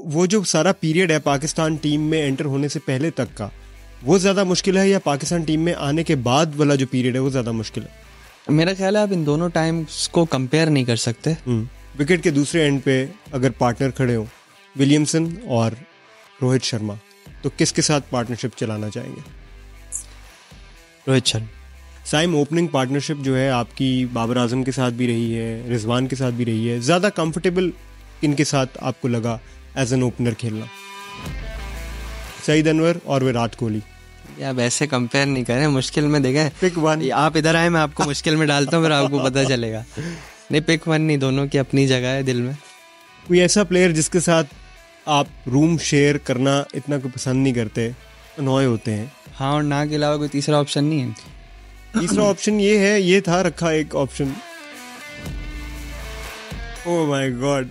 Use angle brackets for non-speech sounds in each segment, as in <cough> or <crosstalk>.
वो जो सारा पीरियड है पाकिस्तान टीम में एंटर होने से पहले तक का वो ज़्यादा मुश्किल है या पाकिस्तान टीम में आने के बाद वाला जो पीरियड है वो ज़्यादा मुश्किल है? मेरा ख्याल है आप इन दोनों टाइम्स को कंपेयर नहीं कर सकते। हम्म। विकेट के दूसरे एंड पे अगर पार्टनर खड़े हो विलियमसन और रोहित शर्मा तो किसके साथ पार्टनरशिप चलाना चाहेंगे? रोहित शर्मा। साइम ओपनिंग पार्टनरशिप जो है आपकी बाबर आज़म के साथ भी रही है रिजवान के साथ भी रही है ज़्यादा कंफर्टेबल इनके साथ आपको लगा एज एन ओपनर खेलना सईद अनवर और विराट कोहली या वैसे कंपेयर नहीं करें मुश्किल में देखें पिक वन आप इधर आए मैं आपको मुश्किल में डालता हूँ फिर आपको पता चलेगा नहीं पिक वन नहीं दोनों की अपनी जगह है दिल में कोई ऐसा प्लेयर जिसके साथ आप रूम शेयर करना इतना कोई पसंद नहीं करते अनॉय होते हैं हाँ और ना के अलावा कोई तीसरा ऑप्शन नहीं है तीसरा ऑप्शन ये है ये था रखा एक option oh my god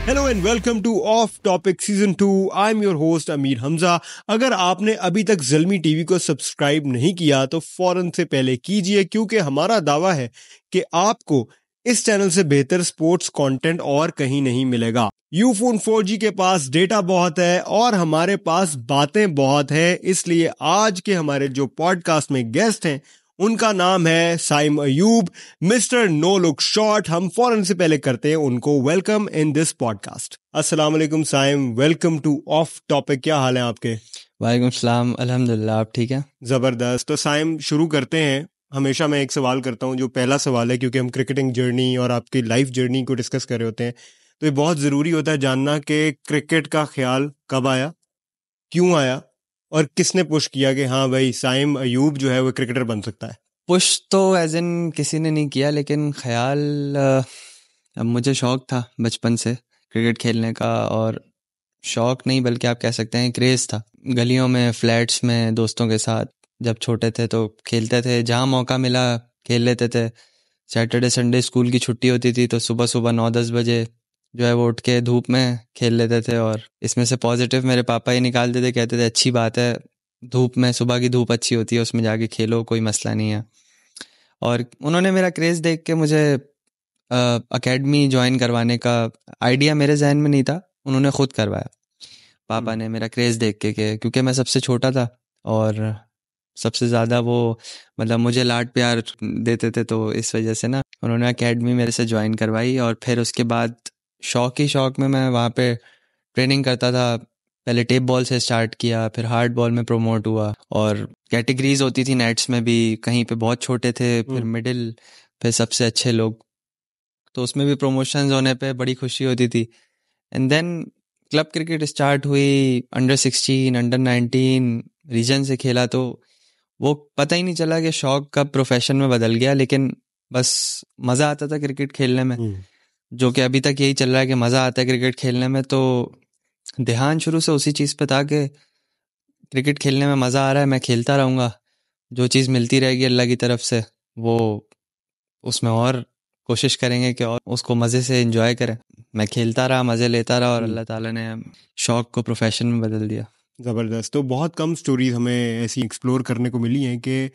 hello and welcome to off topic season two I am your host Amir Hamza अगर आपने अभी तक जलमी टीवी को सब्सक्राइब नहीं किया तो फ़ौरन से पहले कीजिए, क्योंकि हमारा दावा है कि आपको इस चैनल से बेहतर स्पोर्ट्स कंटेंट और कहीं नहीं मिलेगा। यू फ़ोन फोर जी के पास डेटा बहुत है और हमारे पास बातें बहुत है, इसलिए आज के हमारे जो पॉडकास्ट में गेस्ट हैं उनका नाम है Saim Ayub. Mister no look shot हम फ़ौरन से पहले करते हैं उनको वेलकम इन दिस पॉडकास्ट। अस्सलाम वालेकुम Saim welcome to off topic. क्या हाल है आपके? वालेकुम सलाम अल्हम्दुलिल्लाह आप ठीक है? ज़बरदस्त। तो साइम शुरू करते हैं। हमेशा मैं एक सवाल करता हूँ जो पहला सवाल है क्योंकि हम क्रिकेटिंग जर्नी और आपकी लाइफ जर्नी को डिस्कस कर रहे होते हैं। तो ये बहुत ज़रूरी होता है जानना कि क्रिकेट का ख्याल कब आया क्यों आया और किसने पुश किया कि हाँ भाई, साइम अयूब जो है वो क्रिकेटर बन सकता है? पुश तो एज इन किसी ने नहीं किया, लेकिन ख्याल अब मुझे शौक था बचपन से क्रिकेट खेलने का और शौक नहीं बल्कि आप कह सकते हैं क्रेज था। गलियों में फ्लैट्स में, दोस्तों के साथ जब छोटे थे तो खेलते थे। जहाँ मौका मिला खेल लेते थे। सैटरडे संडे स्कूल की छुट्टी होती थी तो सुबह सुबह नौ दस बजे जो है वो उठ के धूप में खेल लेते थे और इसमें से पॉजिटिव मेरे पापा ही निकालते थे कहते थे अच्छी बात है धूप में सुबह की धूप अच्छी होती है उसमें जाके खेलो कोई मसला नहीं है और उन्होंने मेरा क्रेज देख के मुझे अकेडमी ज्वाइन करवाने का आइडिया मेरे जहन में नहीं था उन्होंने खुद करवाया पापा हम्म। ने मेरा क्रेज देख के क्योंकि मैं सबसे छोटा था और सबसे ज़्यादा वो मतलब मुझे लाड प्यार देते थे तो इस वजह से ना उन्होंने अकेडमी मेरे से ज्वाइन करवाई और फिर उसके बाद शौक ही शौक में मैं वहाँ पे ट्रेनिंग करता था। पहले टेप बॉल से स्टार्ट किया फिर हार्ड बॉल में प्रमोट हुआ और कैटेगरीज होती थी नेट्स में भी। कहीं पे बहुत छोटे थे फिर मिडिल हम्म। फिर सबसे अच्छे लोग। तो उसमें भी प्रमोशन होने पे बड़ी खुशी होती थी। And then club cricket start हुई under sixteen under nineteen region से खेला तो वो पता ही नहीं चला कि शौक कब प्रोफेशन में बदल गया लेकिन बस मज़ा आता था क्रिकेट खेलने में। हम्म। जो कि अभी तक यही चल रहा है कि मज़ा आता है क्रिकेट खेलने में तो ध्यान शुरू से उसी चीज़ पे था कि क्रिकेट खेलने में मज़ा आ रहा है मैं खेलता रहूँगा। जो चीज़ मिलती रहेगी अल्लाह की तरफ़ से वो उसमें और कोशिश करेंगे कि और उसको मज़े से इंजॉय करें। मैं खेलता रहा मज़े लेता रहा और। अल्लाह ताला ने शौक़ को प्रोफेशन में बदल दिया। ज़बरदस्त। तो बहुत कम स्टोरीज हमें ऐसी एक्सप्लोर करने को मिली हैं कि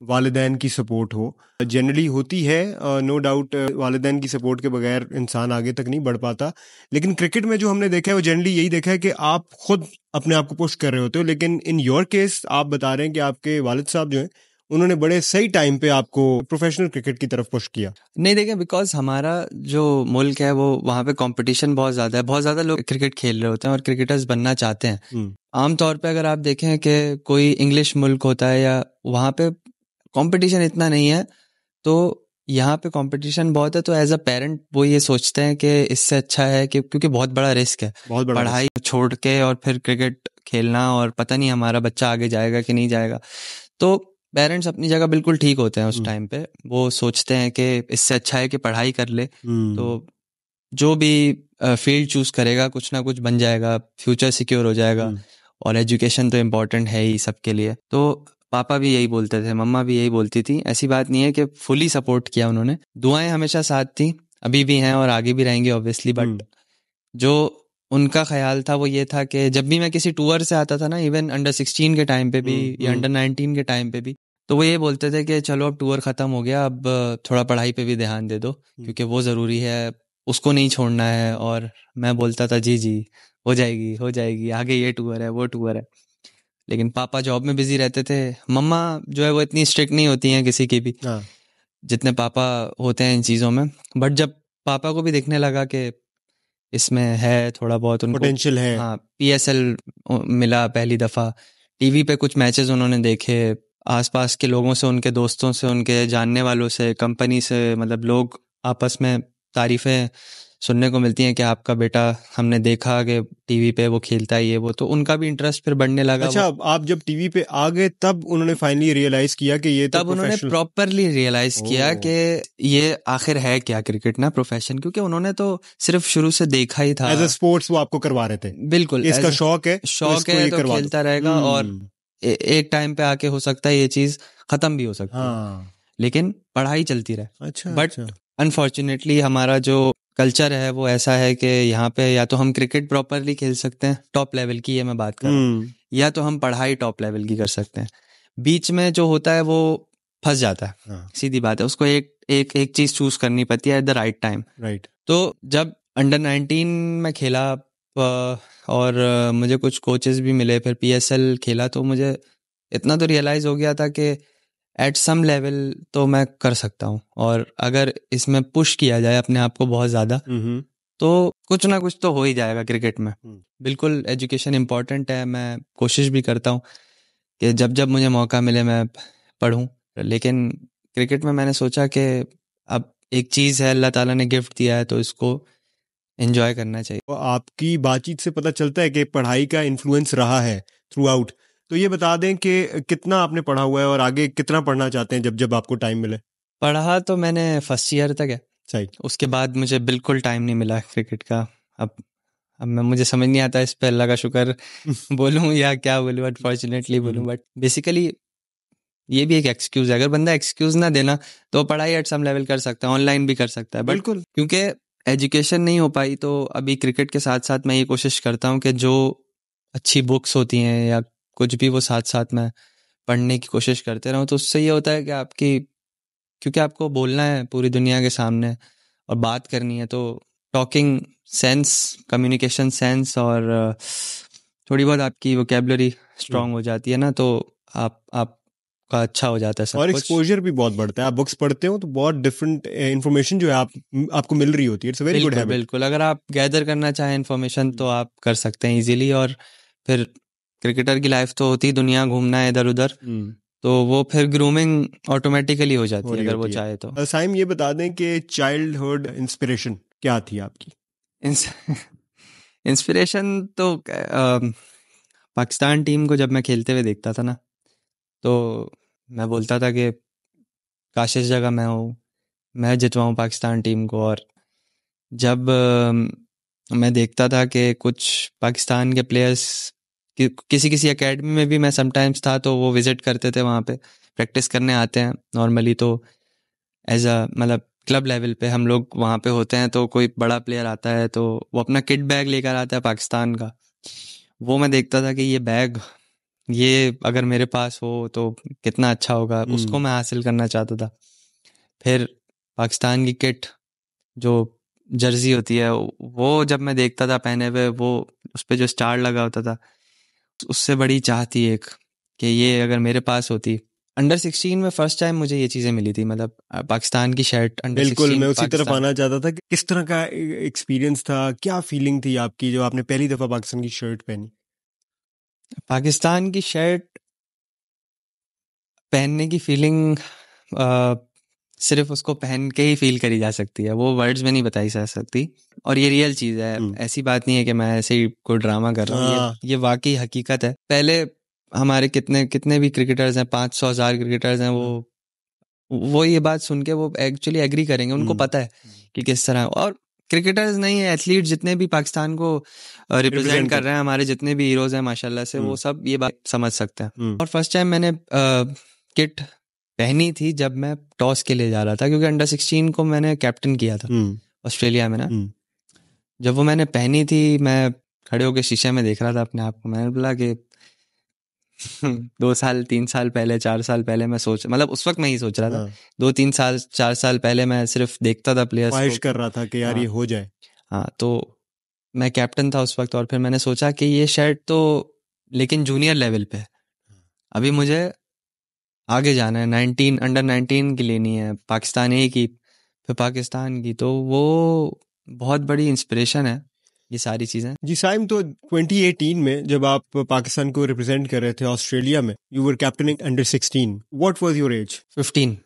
वालदेन की सपोर्ट हो। जनरली होती है नो डाउट वालदेन की सपोर्ट के बगैर इंसान आगे तक नहीं बढ़ पाता। लेकिन क्रिकेट में जो हमने देखा है वो जनरली यही देखा है कि आप खुद अपने आप को पुश कर रहे होते हो लेकिन इन योर केस आप बता रहे हैं कि आपके वालिद साहब जो हैं उन्होंने बड़े सही टाइम पे आपको प्रोफेशनल क्रिकेट की तरफ़ पुश किया। नहीं देखें बिकॉज़ हमारा जो मुल्क है वो वहाँ पे कंपटीशन बहुत ज़्यादा है। बहुत ज़्यादा लोग क्रिकेट खेल रहे होते हैं और क्रिकेटर्स बनना चाहते हैं। हम्म। आमतौर पे अगर आप देखें कि कोई इंग्लिश मुल्क होता है या वहाँ पे कंपटीशन इतना नहीं है। तो यहाँ पे कंपटीशन बहुत है तो एज अ पेरेंट वो ये सोचते हैं कि इससे अच्छा है कि क्योंकि बहुत बड़ा रिस्क है। बहुत बड़ा पढ़ाई छोड़ के और फिर क्रिकेट खेलना और पता नहीं हमारा बच्चा आगे जाएगा कि नहीं जाएगा। तो पेरेंट्स अपनी जगह बिल्कुल ठीक होते हैं उस टाइम हम्म। पे। वो सोचते हैं कि इससे अच्छा है कि पढ़ाई कर ले। हम्म। तो जो भी फ़ील्ड चूज़ करेगा कुछ ना कुछ बन जाएगा फ्यूचर सिक्योर हो जाएगा हम्म। और एजुकेशन तो इम्पोर्टेंट है ही सबके लिए। तो पापा भी यही बोलते थे मम्मा भी यही बोलती थी। ऐसी बात नहीं है कि फुली सपोर्ट किया उन्होंने। दुआएँ हमेशा साथ थी अभी भी हैं और आगे भी रहेंगे ऑब्वियसली बट जो उनका ख्याल था वो ये था कि जब भी मैं किसी टूर से आता था ना इवन अंडर सिक्सटीन के टाइम पे भी या अंडर नाइनटीन के टाइम पे भी तो वो ये बोलते थे कि चलो अब टूर खत्म हो गया अब थोड़ा पढ़ाई पे भी ध्यान दे दो क्योंकि वो ज़रूरी है उसको नहीं छोड़ना है और मैं बोलता था जी जी हो जाएगी हो जाएगी आगे ये टूर है वो टूर है। लेकिन पापा जॉब में बिज़ी रहते थे। मम्मा जो है वो इतनी स्ट्रिक्ट नहीं होती हैं किसी की भी। हाँ। जितने पापा होते हैं इन चीज़ों में। बट जब पापा को भी देखने लगा कि इसमें है थोड़ा बहुत उनको पोटेंशियल है। हाँ पीएसएल मिला पहली दफ़ा। टीवी पे कुछ मैचेस उन्होंने देखे। आसपास के लोगों से उनके दोस्तों से उनके जानने वालों से कंपनी से मतलब लोग आपस में तारीफें सुनने को मिलती हैं कि आपका बेटा हमने देखा कि टीवी पे वो खेलता ही है ये वो तो उनका भी इंटरेस्ट फिर बढ़ने लगा अच्छा आप जब टीवी पे आ गए तब उन्होंने फाइनली रियलाइज़ किया कि ये तो तब उन्होंने प्रॉपरली रियलाइज़ किया कि ये आखिर है क्या क्रिकेट ना प्रोफेशन क्योंकि उन्होंने तो सिर्फ़ शुरू से देखा ही था। एज अ स्पोर्ट्स वो आपको करवा रहे थे। बिल्कुल इसका शौक है शौक है तो खेलता रहेगा और हम्म, एक टाइम पे आके हो सकता है ये चीज़ खत्म भी हो सकती है। हाँ। लेकिन पढ़ाई चलती रहे। अच्छा अच्छा। अनफॉर्चुनेटली हमारा जो कल्चर है वो ऐसा है कि यहाँ पे या तो हम क्रिकेट प्रॉपरली खेल सकते हैं टॉप लेवल की ये मैं बात कर रहा हूँ हम्म, या तो हम पढ़ाई टॉप लेवल की कर सकते हैं। बीच में जो होता है वो फंस जाता है हाँ। सीधी बात है उसको एक एक एक चीज़ चूज़ करनी पड़ती है at the right time right तो जब अंडर 19 में खेला और मुझे कुछ कोचेस भी मिले फिर पीएसएल खेला तो मुझे इतना तो रियलाइज़ हो गया था कि एट सम लेवल तो मैं कर सकता हूँ। और अगर इसमें पुश किया जाए अपने आप को बहुत ज़्यादा तो कुछ ना कुछ तो हो ही जाएगा क्रिकेट में। हम्म। बिल्कुल एजुकेशन इंपॉर्टेंट है मैं कोशिश भी करता हूँ कि जब जब मुझे मौका मिले मैं पढ़ूँ। लेकिन क्रिकेट में मैंने सोचा कि अब एक चीज़ है अल्लाह ताला ने गिफ्ट दिया है तो इसको एंजॉय करना चाहिए। तो आपकी बातचीत से पता चलता है कि पढ़ाई का इन्फ्लुएंस रहा है थ्रू आउट तो ये बता दें कि कितना आपने पढ़ा हुआ है और आगे कितना पढ़ना चाहते हैं जब जब आपको टाइम मिले? पढ़ा तो मैंने फ़र्स्ट ईयर तक है। सही। उसके बाद मुझे बिल्कुल टाइम नहीं मिला क्रिकेट का। अब अब मैं मुझे समझ नहीं आता इस पर अल्लाह का शुक्र <laughs> बोलूँ या क्या बोलूँ अनफॉर्चुनेटली <laughs> बोलूँ बट बेसिकली ये भी एक एक्सक्यूज है। अगर बंदा एक्सक्यूज ना देना तो पढ़ाई एट सम लेवल कर सकता है ऑनलाइन भी कर सकता है। बिल्कुल। क्योंकि एजुकेशन नहीं हो पाई तो अभी क्रिकेट के साथ साथ मैं ये कोशिश करता हूँ कि जो अच्छी बुक्स होती हैं या कुछ भी वो साथ साथ में पढ़ने की कोशिश करते रहूँ तो उससे ये होता है कि आपकी क्योंकि आपको बोलना है पूरी दुनिया के सामने और बात करनी है तो टॉकिंग सेंस कम्युनिकेशन सेंस और थोड़ी बहुत आपकी वोकेबलरी स्ट्रांग हो जाती है ना तो आप आपका अच्छा हो जाता है सब और एक्सपोजर भी बहुत बढ़ता है। आप बुक्स पढ़ते हो तो बहुत डिफरेंट इन्फॉर्मेशन जो है आप आपको मिल रही होती है। इट्स वेरी गुड बिल्कुल हैबिट बिल्कुल। अगर आप गैदर करना चाहें इन्फॉर्मेशन तो आप कर सकते हैं इजीली और फिर क्रिकेटर की लाइफ तो होती है दुनिया घूमना है इधर उधर। तो वो फिर ग्रूमिंग ऑटोमेटिकली हो जाती है अगर वो चाहे तो। साइम ये बता दें कि चाइल्डहुड इंस्पिरेशन क्या थी आपकी? इंस्पिरेशन तो पाकिस्तान टीम को जब मैं खेलते हुए देखता था ना तो मैं बोलता था कि काश इस जगह मैं हूँ मैं जितवाऊँ पाकिस्तान टीम को। और जब मैं देखता था कि कुछ पाकिस्तान के प्लेयर्स कि, किसी किसी एकेडमी में भी मैं समटाइम्स था तो वो विज़िट करते थे वहाँ पे प्रैक्टिस करने आते हैं। नॉर्मली तो एज अ मतलब क्लब लेवल पे हम लोग वहाँ पे होते हैं तो कोई बड़ा प्लेयर आता है तो वो अपना किट बैग लेकर आता है पाकिस्तान का। वो मैं देखता था कि ये बैग ये अगर मेरे पास हो तो कितना अच्छा होगा हम्म। उसको मैं हासिल करना चाहता था। फिर पाकिस्तान की किट जो जर्सी होती है वो जब मैं देखता था पहने हुए वो उस पर जो स्टार लगा होता था उससे बड़ी चाह थी एक कि ये अगर मेरे पास होती। अंडर 16 में फ़र्स्ट टाइम मुझे ये चीज़ें मिली थी मतलब पाकिस्तान की शर्ट अंडर बिल्कुल 16 मैं उसी तरफ़ आना चाहता था कि किस तरह का एक्सपीरियंस था क्या फीलिंग थी आपकी जो आपने पहली दफ़ा पाकिस्तान की शर्ट पहनी? पाकिस्तान की शर्ट पहनने की फीलिंग सिर्फ़ उसको पहन के ही फील करी जा सकती है। वो वर्ड्स में नहीं बताई जा सकती। और ये रियल चीज़ है। हम्म। ऐसी बात नहीं है कि मैं ऐसे ही कोई ड्रामा कर रहा हूँ। हाँ। ये, ये वाकई हकीकत है। पहले हमारे कितने कितने भी क्रिकेटर्स हैं पाँच सौ हज़ार क्रिकेटर्स हैं वो वो ये बात सुन के वो एक्चुअली एग्री करेंगे। उनको हम्म। पता है कि किस तरह और क्रिकेटर्स नहीं है एथलीट जितने भी पाकिस्तान को रिप्रेजेंट कर- रहे हैं हमारे जितने भी हीरोज हैं माशाल्लाह से वो हम्म। सब ये बात समझ सकते हैं। हम्म, और फ़र्स्ट टाइम मैंने किट पहनी थी जब मैं टॉस के लिए जा रहा था क्योंकि अंडर 16 को मैंने कैप्टन किया था हम्म, ऑस्ट्रेलिया में ना। हम्म। जब वो मैंने पहनी थी मैं खड़े होकर शीशे में देख रहा था अपने आप को मैंने बोला कि <laughs> दो साल तीन साल पहले चार साल पहले मैं सोच मतलब उस वक्त मैं ही सोच रहा था। हाँ, दो तीन साल चार साल पहले मैं सिर्फ़ देखता था ख्वाहिश कर रहा था कि यार हाँ। ये हो। जाए। हाँ तो मैं कैप्टन था उस वक्त और फिर मैंने सोचा कि ये शर्ट तो लेकिन जूनियर लेवल पे अभी मुझे आगे जाना है। नाइनटीन अंडर नाइनटीन की लेनी है। पाकिस्तान ए की फिर पाकिस्तान की। तो वो बहुत बड़ी इंस्पिरेशन है ये सारी चीज़ें। जी साइम तो 2018 में जब आप पाकिस्तान को रिप्रेजेंट कर रहे थे ऑस्ट्रेलिया में you were captaining under 16 what was your age fifteen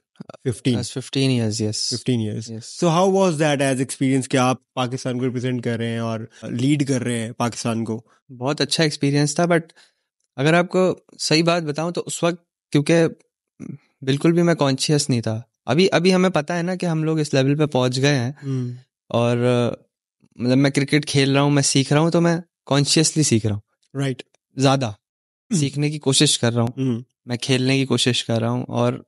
15 fifteen years yes 15 years. Yes so how was that age experience कि आप पाकिस्तान को रिप्रेजेंट कर रहे हैं और लीड कर रहे हैं पाकिस्तान को? बहुत अच्छा एक्सपीरियंस था बट अगर आपको सही बात बताऊँ तो उस वक्त क्योंकि बिल्कुल भी मैं कॉन्शियस नहीं था। अभी अभी हमें पता है ना कि हम लोग इस लेवल पे पहुँच गए हैं। और मतलब मैं क्रिकेट खेल रहा हूँ मैं सीख रहा हूँ तो मैं कॉन्शियसली सीख रहा हूँ। राइट ज़्यादा। <clears throat> सीखने की कोशिश कर रहा हूँ। मैं खेलने की कोशिश कर रहा हूँ और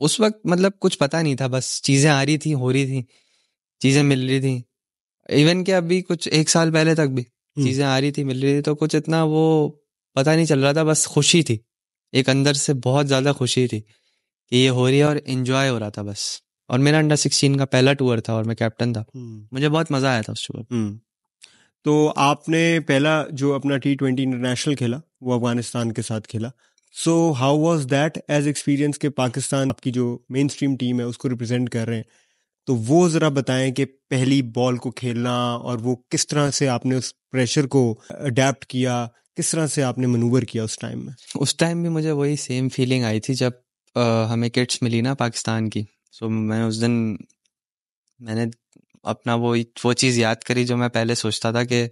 उस वक्त मतलब कुछ पता नहीं था बस चीज़ें आ रही थी हो रही थी चीज़ें मिल रही थी। इवन के अभी कुछ एक साल पहले तक भी चीज़ें आ रही थी मिल रही थी तो कुछ इतना वो पता नहीं चल रहा था बस खुशी थी। एक अंदर से बहुत ज़्यादा खुशी थी। कि ये हो रही है और इन्जॉय हो रहा था बस। और मेरा अंडर सिक्सटीन का पहला टूर था और मैं कैप्टन था। मुझे बहुत मज़ा आया था उस टूर हम्म। तो आपने पहला जो अपना टी ट्वेंटी इंटरनेशनल खेला वो अफ़गानिस्तान के साथ खेला। So how was that as experience के पाकिस्तान आपकी जो मेन स्ट्रीम टीम है उसको रिप्रेजेंट कर रहे हैं? तो वो ज़रा बताएँ कि पहली बॉल को खेलना और वो किस तरह से आपने उस प्रेशर को अडेप्ट किया किस तरह से आपने मनूवर किया उस टाइम में? उस टाइम भी मुझे वही सेम फीलिंग आई थी जब हमें किट्स मिली ना पाकिस्तान की। सो मैं उस दिन मैंने अपना वो वो चीज़ याद करी जो मैं पहले सोचता था कि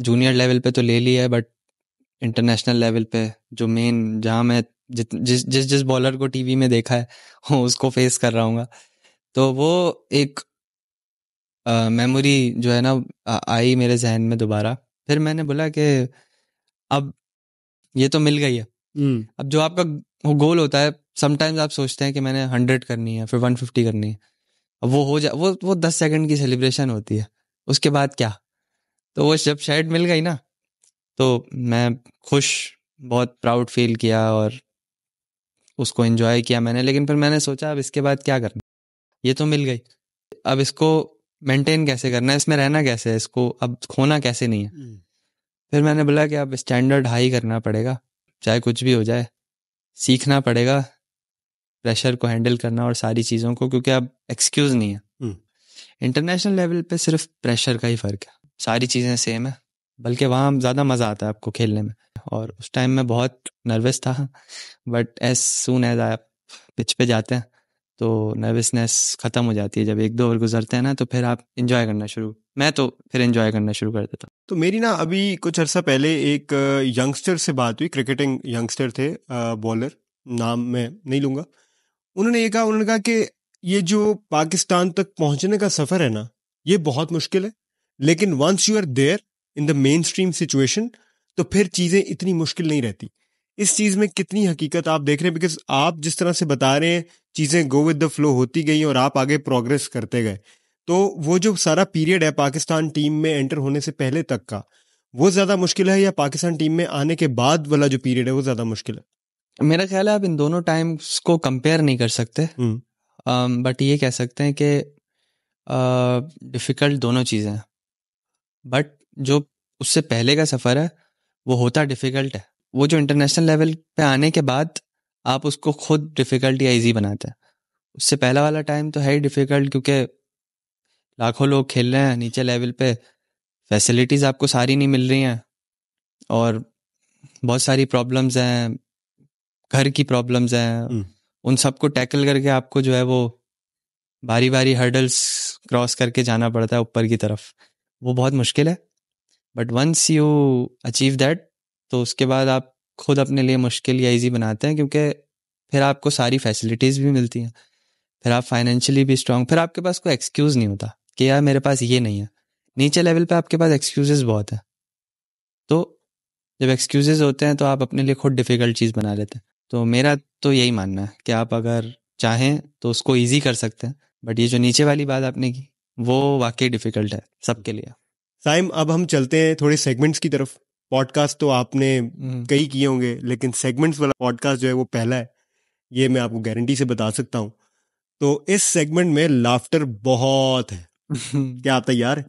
जूनियर लेवल पे तो ले ली है, बट इंटरनेशनल लेवल पे जो मेन, जहाँ मैं जित, जिस जिस जिस बॉलर को टीवी में देखा है उसको फेस कर रहा हूँ तो वो एक मेमोरी जो है ना आई मेरे जहन में दोबारा। फिर मैंने बोला कि, अब ये तो मिल गई है। अब जो आपका गोल होता है समटाइम्स आप सोचते हैं कि मैंने हंड्रेड करनी है फिर वन फिफ्टी करनी है। अब वो हो जा वो वो दस सेकंड की सेलिब्रेशन होती है। उसके बाद क्या? तो वो जब शेड मिल गई ना तो मैं खुश बहुत प्राउड फील किया और उसको एंजॉय किया मैंने। लेकिन फिर मैंने सोचा अब इसके बाद क्या करना? ये तो मिल गई। अब इसको मेंटेन कैसे करना है? इसमें रहना कैसे है? इसको अब खोना कैसे नहीं है? फिर मैंने बोला कि अब स्टैंडर्ड हाई करना पड़ेगा। चाहे कुछ भी हो जाए सीखना पड़ेगा प्रेशर को हैंडल करना और सारी चीज़ों को क्योंकि अब एक्सक्यूज नहीं है। हम्म। इंटरनेशनल लेवल पे सिर्फ़ प्रेशर का ही फ़र्क है। सारी चीज़ें सेम है बल्कि वहाँ ज़्यादा मज़ा आता है आपको खेलने में। और उस टाइम में बहुत नर्वस था बट एज सुन एज आप पिच पे जाते हैं तो नर्वसनेस ख़त्म हो जाती है जब एक दो ओवर गुजरते हैं ना तो फिर आप इंजॉय करना शुरू। मैं तो फिर इंजॉय करना शुरू कर देता। तो मेरी ना अभी कुछ अर्सा पहले एक यंगस्टर से बात हुई क्रिकेटिंग यंगस्टर थे बॉलर नाम मैं नहीं लूँगा। उन्होंने ये कहा, उन्होंने कहा कि ये जो पाकिस्तान तक पहुँचने का सफ़र है ना, ये बहुत मुश्किल है। लेकिन once you are there in the mainstream situation तो फिर चीज़ें इतनी मुश्किल नहीं रहती। इस चीज़ में कितनी हकीकत आप देख रहे हैं? बिकॉज़ आप जिस तरह से बता रहे हैं चीज़ें गो विद द फ्लो होती गई और आप आगे प्रोग्रेस करते गए। तो वो जो सारा पीरियड है पाकिस्तान टीम में एंटर होने से पहले तक का वो ज़्यादा मुश्किल है या पाकिस्तान टीम में आने के बाद वाला जो पीरियड है वो ज़्यादा मुश्किल है? मेरा ख्याल है आप इन दोनों टाइम्स को कंपेयर नहीं कर सकते। हम्म। बट ये कह सकते हैं कि डिफ़िकल्ट दोनों चीज़ें हैं। बट जो उससे पहले का सफ़र है वो होता डिफ़िकल्ट है। वो जो इंटरनेशनल लेवल पे आने के बाद आप उसको खुद डिफ़िकल्ट या ईजी बनाते हैं। उससे पहला वाला टाइम तो है ही डिफ़िकल्ट क्योंकि लाखों लोग खेल रहे हैं नीचे लेवल पे फैसिलिटीज़ आपको सारी नहीं मिल रही हैं और बहुत सारी प्रॉब्लम्स हैं घर की प्रॉब्लम्स हैं। हम्म। उन सबको टैकल करके आपको जो है वो बारी बारी हर्डल्स क्रॉस करके जाना पड़ता है ऊपर की तरफ़। वो बहुत मुश्किल है but once you achieve that तो उसके बाद आप खुद अपने लिए मुश्किल या इजी बनाते हैं, क्योंकि फिर आपको सारी फैसिलिटीज़ भी मिलती हैं। फिर आप फाइनेंशियली भी स्ट्रांग फिर आपके पास कोई एक्सक्यूज़ नहीं होता कि यार मेरे पास ये नहीं है। नीचे लेवल पे आपके पास एक्सक्यूजेस बहुत है। तो जब एक्सक्यूजेस होते हैं तो आप अपने लिए खुद डिफ़िकल्ट चीज़ बना लेते हैं। तो मेरा तो यही मानना है कि आप अगर चाहें तो उसको ईजी कर सकते हैं। बट ये जो नीचे वाली बात आपने की, वो वाकई डिफ़िकल्ट है सबके लिए। साइम अब हम चलते हैं थोड़े सेगमेंट्स की तरफ़। पॉडकास्ट तो आपने हम्म, कई किए होंगे लेकिन सेगमेंट्स वाला पॉडकास्ट जो है वो पहला है। ये मैं आपको गारंटी से बता सकता हूँ। तो इस सेगमेंट में लाफ्टर बहुत है। <laughs> क्या आप तैयार हैं?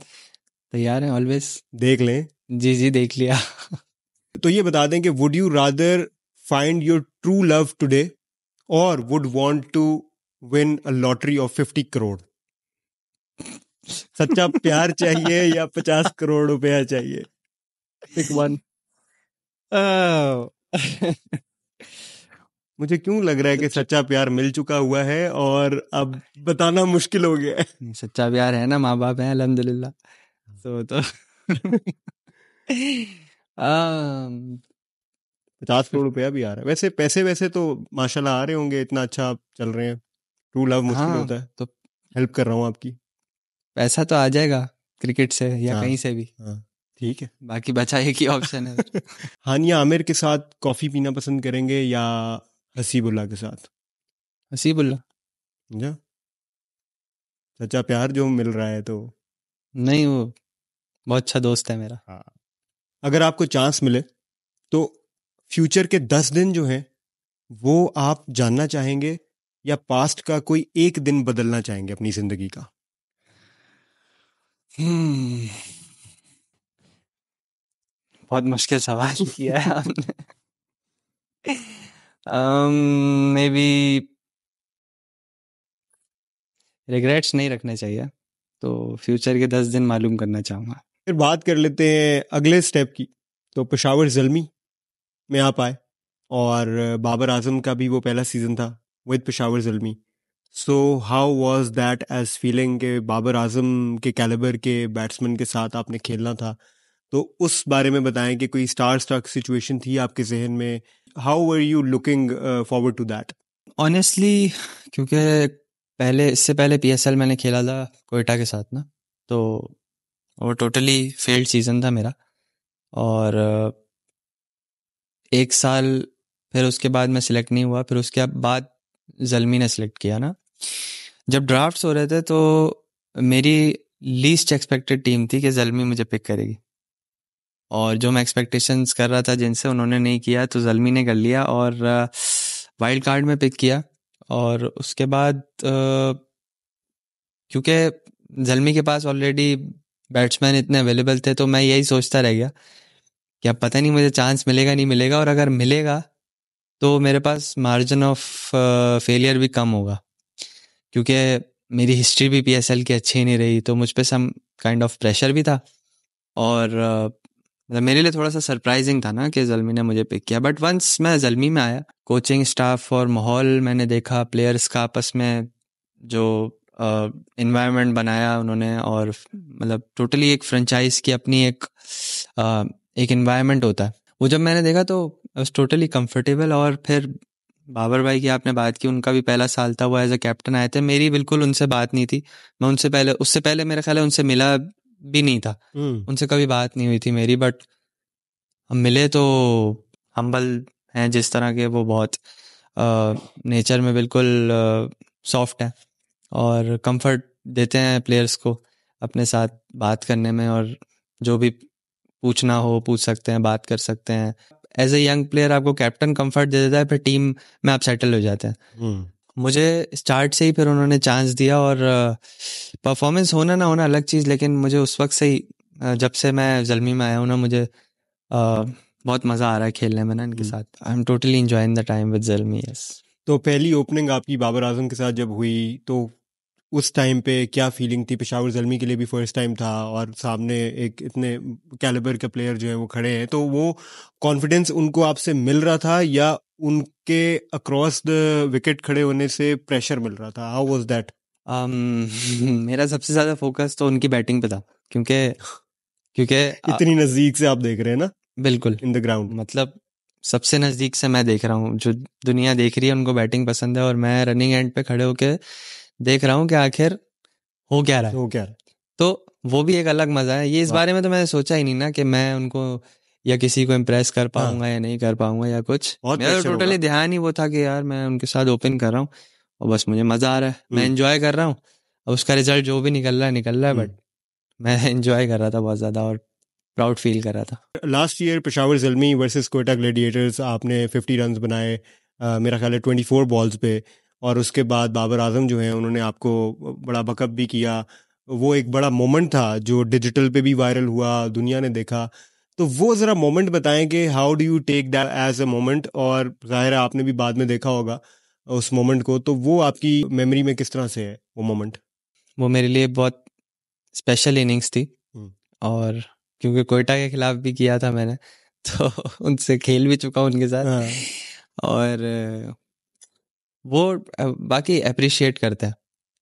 तैयार है ऑलवेज देख लें। जी जी देख लिया। <laughs> तो ये बता दें कि would you rather find your true love today और would want to win a lottery of fifty crore सच्चा प्यार चाहिए या पचास करोड़ रुपया चाहिए? पिक वन <laughs> मुझे क्यों लग रहा है कि सच्चा प्यार मिल चुका हुआ है और अब बताना मुश्किल हो गया है। सच्चा प्यार है ना माँ बाप है अल्हम्दुलिल्लाह। तो <laughs> तो पचास करोड़ रुपया भी आ रहा है। वैसे पैसे वैसे तो माशाल्लाह आ रहे होंगे इतना अच्छा आप चल रहे हैं। ट्रू लव मुश्किल हाँ, होता है। तो हेल्प कर रहा हूँ आपकी। पैसा तो आ जाएगा क्रिकेट से या हाँ। कहीं से भी। हाँ। ठीक है बाकी बचा एक ही ऑप्शन है। <laughs> हानिया आमिर के साथ कॉफ़ी पीना पसंद करेंगे या हसीबुल्ला के साथ? हसीबुल्ला। समझा? सच्चा प्यार जो मिल रहा है तो। नहीं वो बहुत अच्छा दोस्त है मेरा। हाँ। अगर आपको चांस मिले तो फ्यूचर के दस दिन जो हैं वो आप जानना चाहेंगे या पास्ट का कोई एक दिन बदलना चाहेंगे अपनी ज़िंदगी का? हम्म, बहुत मुश्किल सवाल <laughs> किया है आपने। मे बी रिग्रेट्स नहीं रखने चाहिए तो फ्यूचर के दस दिन मालूम करना चाहूँगा। फिर बात कर लेते हैं अगले स्टेप की तो पेशावर जलमी में आप आए और बाबर आज़म का भी वो पहला सीज़न था with Peshawar Zalmi so how was that as feeling के बाबर आज़म के कैलिबर के बैट्समैन के साथ आपने खेलना था? तो उस बारे में बताएँ कि कोई स्टार स्टक सिचुएशन थी आपके जहन में? How were you looking forward to that honestly क्योंकि पहले, इससे पहले पीएसएल मैंने खेला था कोयटा के साथ ना तो वो टोटली फेल्ड सीज़न था मेरा। और, एक साल फिर उसके बाद मैं सिलेक्ट नहीं हुआ, फिर उसके बाद जलमी ने सिलेक्ट किया ना। जब ड्राफ्ट्स हो रहे थे तो मेरी लीस्ट एक्सपेक्टेड टीम थी कि जलमी मुझे पिक करेगी। और जो मैं एक्सपेक्टेशंस कर रहा था जिनसे उन्होंने नहीं किया तो जलमी ने कर लिया और वाइल्ड कार्ड में पिक किया। और उसके बाद क्योंकि जलमी के पास ऑलरेडी बैट्समैन इतने अवेलेबल थे तो मैं यही सोचता रह गया कि अब पता नहीं मुझे चांस मिलेगा, नहीं मिलेगा और अगर मिलेगा तो मेरे पास मार्जिन ऑफ़ फेलियर भी कम होगा। क्योंकि मेरी हिस्ट्री भी पीएसएल की अच्छी नहीं रही तो मुझ पर सम काइंड ऑफ़ प्रेशर भी था। और मतलब मेरे लिए थोड़ा सा सरप्राइजिंग था ना कि जलमी ने मुझे पिक किया। बट वंस मैं जलमी में आया कोचिंग स्टाफ और माहौल मैंने देखा प्लेयर्स का आपस में जो इन्वायरमेंट uh, बनाया उन्होंने और मतलब टोटली एक फ्रेंचाइज की अपनी एक अ, एक इन्वायरमेंट होता है। वो जब मैंने देखा तो आई टोटली कंफर्टेबल और फिर बाबर भाई की आपने बात की उनका भी पहला साल था वो एज अ कैप्टन आए थे। मेरी बिल्कुल उनसे बात नहीं थी। मैं उनसे पहले उससे पहले मेरा ख्याल है उनसे मिला भी नहीं था। उनसे कभी बात नहीं हुई थी मेरी बट हम मिले तो हम्बल हैं जिस तरह के वो बहुत नेचर में बिल्कुल सॉफ्ट है और कंफर्ट देते हैं प्लेयर्स को अपने साथ बात करने में और जो भी पूछना हो पूछ सकते हैं बात कर सकते हैं। एज ए यंग प्लेयर आपको कैप्टन कंफर्ट दे देता है फिर टीम में आप सेटल हो जाते हैं। हम्म, मुझे स्टार्ट से ही फिर उन्होंने चांस दिया और परफॉर्मेंस होना ना होना अलग चीज़ लेकिन मुझे उस वक्त से ही जब से मैं जलमी में आया हूँ ना मुझे बहुत मज़ा आ रहा है खेलने में ना इनके हम्म। साथ। I am totally enjoying the time with Zalmi yes तो पहली ओपनिंग आपकी बाबर आज़म के साथ जब हुई तो उस टाइम पे क्या फीलिंग थी? पेशावर जलमी के लिए भी फ़र्स्ट टाइम था और सामने एक इतने कैलिबर के प्लेयर जो है वो खड़े हैं तो वो कॉन्फिडेंस उनको आपसे मिल रहा था या उनके अक्रॉस द विकेट खड़े होने से प्रेशर मिल रहा था। हाउ वाज दैट मेरा सबसे ज़्यादा फोकस तो उनकी बैटिंग पे था क्योंकि क्योंकि इतनी नज़दीक से आप देख रहे हैं ना? बिल्कुल। इन द ग्राउंड मतलब सबसे नज़दीक से मैं देख रहा हूँ जो दुनिया देख रही है उनको बैटिंग पसंद है और मैं रनिंग एंड पे खड़े होके देख रहा हूँ कि आखिर हो क्या रहा है। तो क्या रहा है? तो वो भी एक अलग मज़ा है। ये इस बारे में तो मैंने सोचा ही नहीं ना कि मैं उनको या किसी को इम्प्रेस कर पाऊँगा या नहीं कर पाऊँगा या कुछ। हाँ। मेरा टोटली ध्यान ही वो था कि यार मैं उनके साथ ओपन कर रहा हूँ और बस मुझे मज़ा आ रहा है। मैं हम्म। एंजॉय कर रहा हूँ। और उसका रिज़ल्ट जो भी निकल रहा है निकल रहा है हम्म। बट मैं <laughs> एंजॉय कर रहा था बहुत ज़्यादा और प्राउड फील कर रहा था। Last year Peshawar Zalmi versus Quetta Gladiators आपने 50 रन बनाए uh, मेरा ख्याल है 24 बॉल्स पे और उसके बाद बाबर आज़म जो है उन्होंने आपको बड़ा बकअप भी किया। वो एक बड़ा मोमेंट था जो डिजिटल पे भी वायरल हुआ दुनिया ने देखा। तो वो ज़रा मोमेंट बताएँ कि how do you take that as a moment और ज़ाहिर है आपने भी बाद में देखा होगा उस मोमेंट को। तो वो आपकी मेमोरी में किस तरह से है वो मोमेंट वो मेरे लिए बहुत स्पेशल इनिंग्स थी। और क्योंकि कोयटा के खिलाफ भी किया था मैंने <laughs> तो उनसे खेल भी चुका हूँ उनके साथ। हाँ। और वो बाकी अप्रिशिएट करते हैं।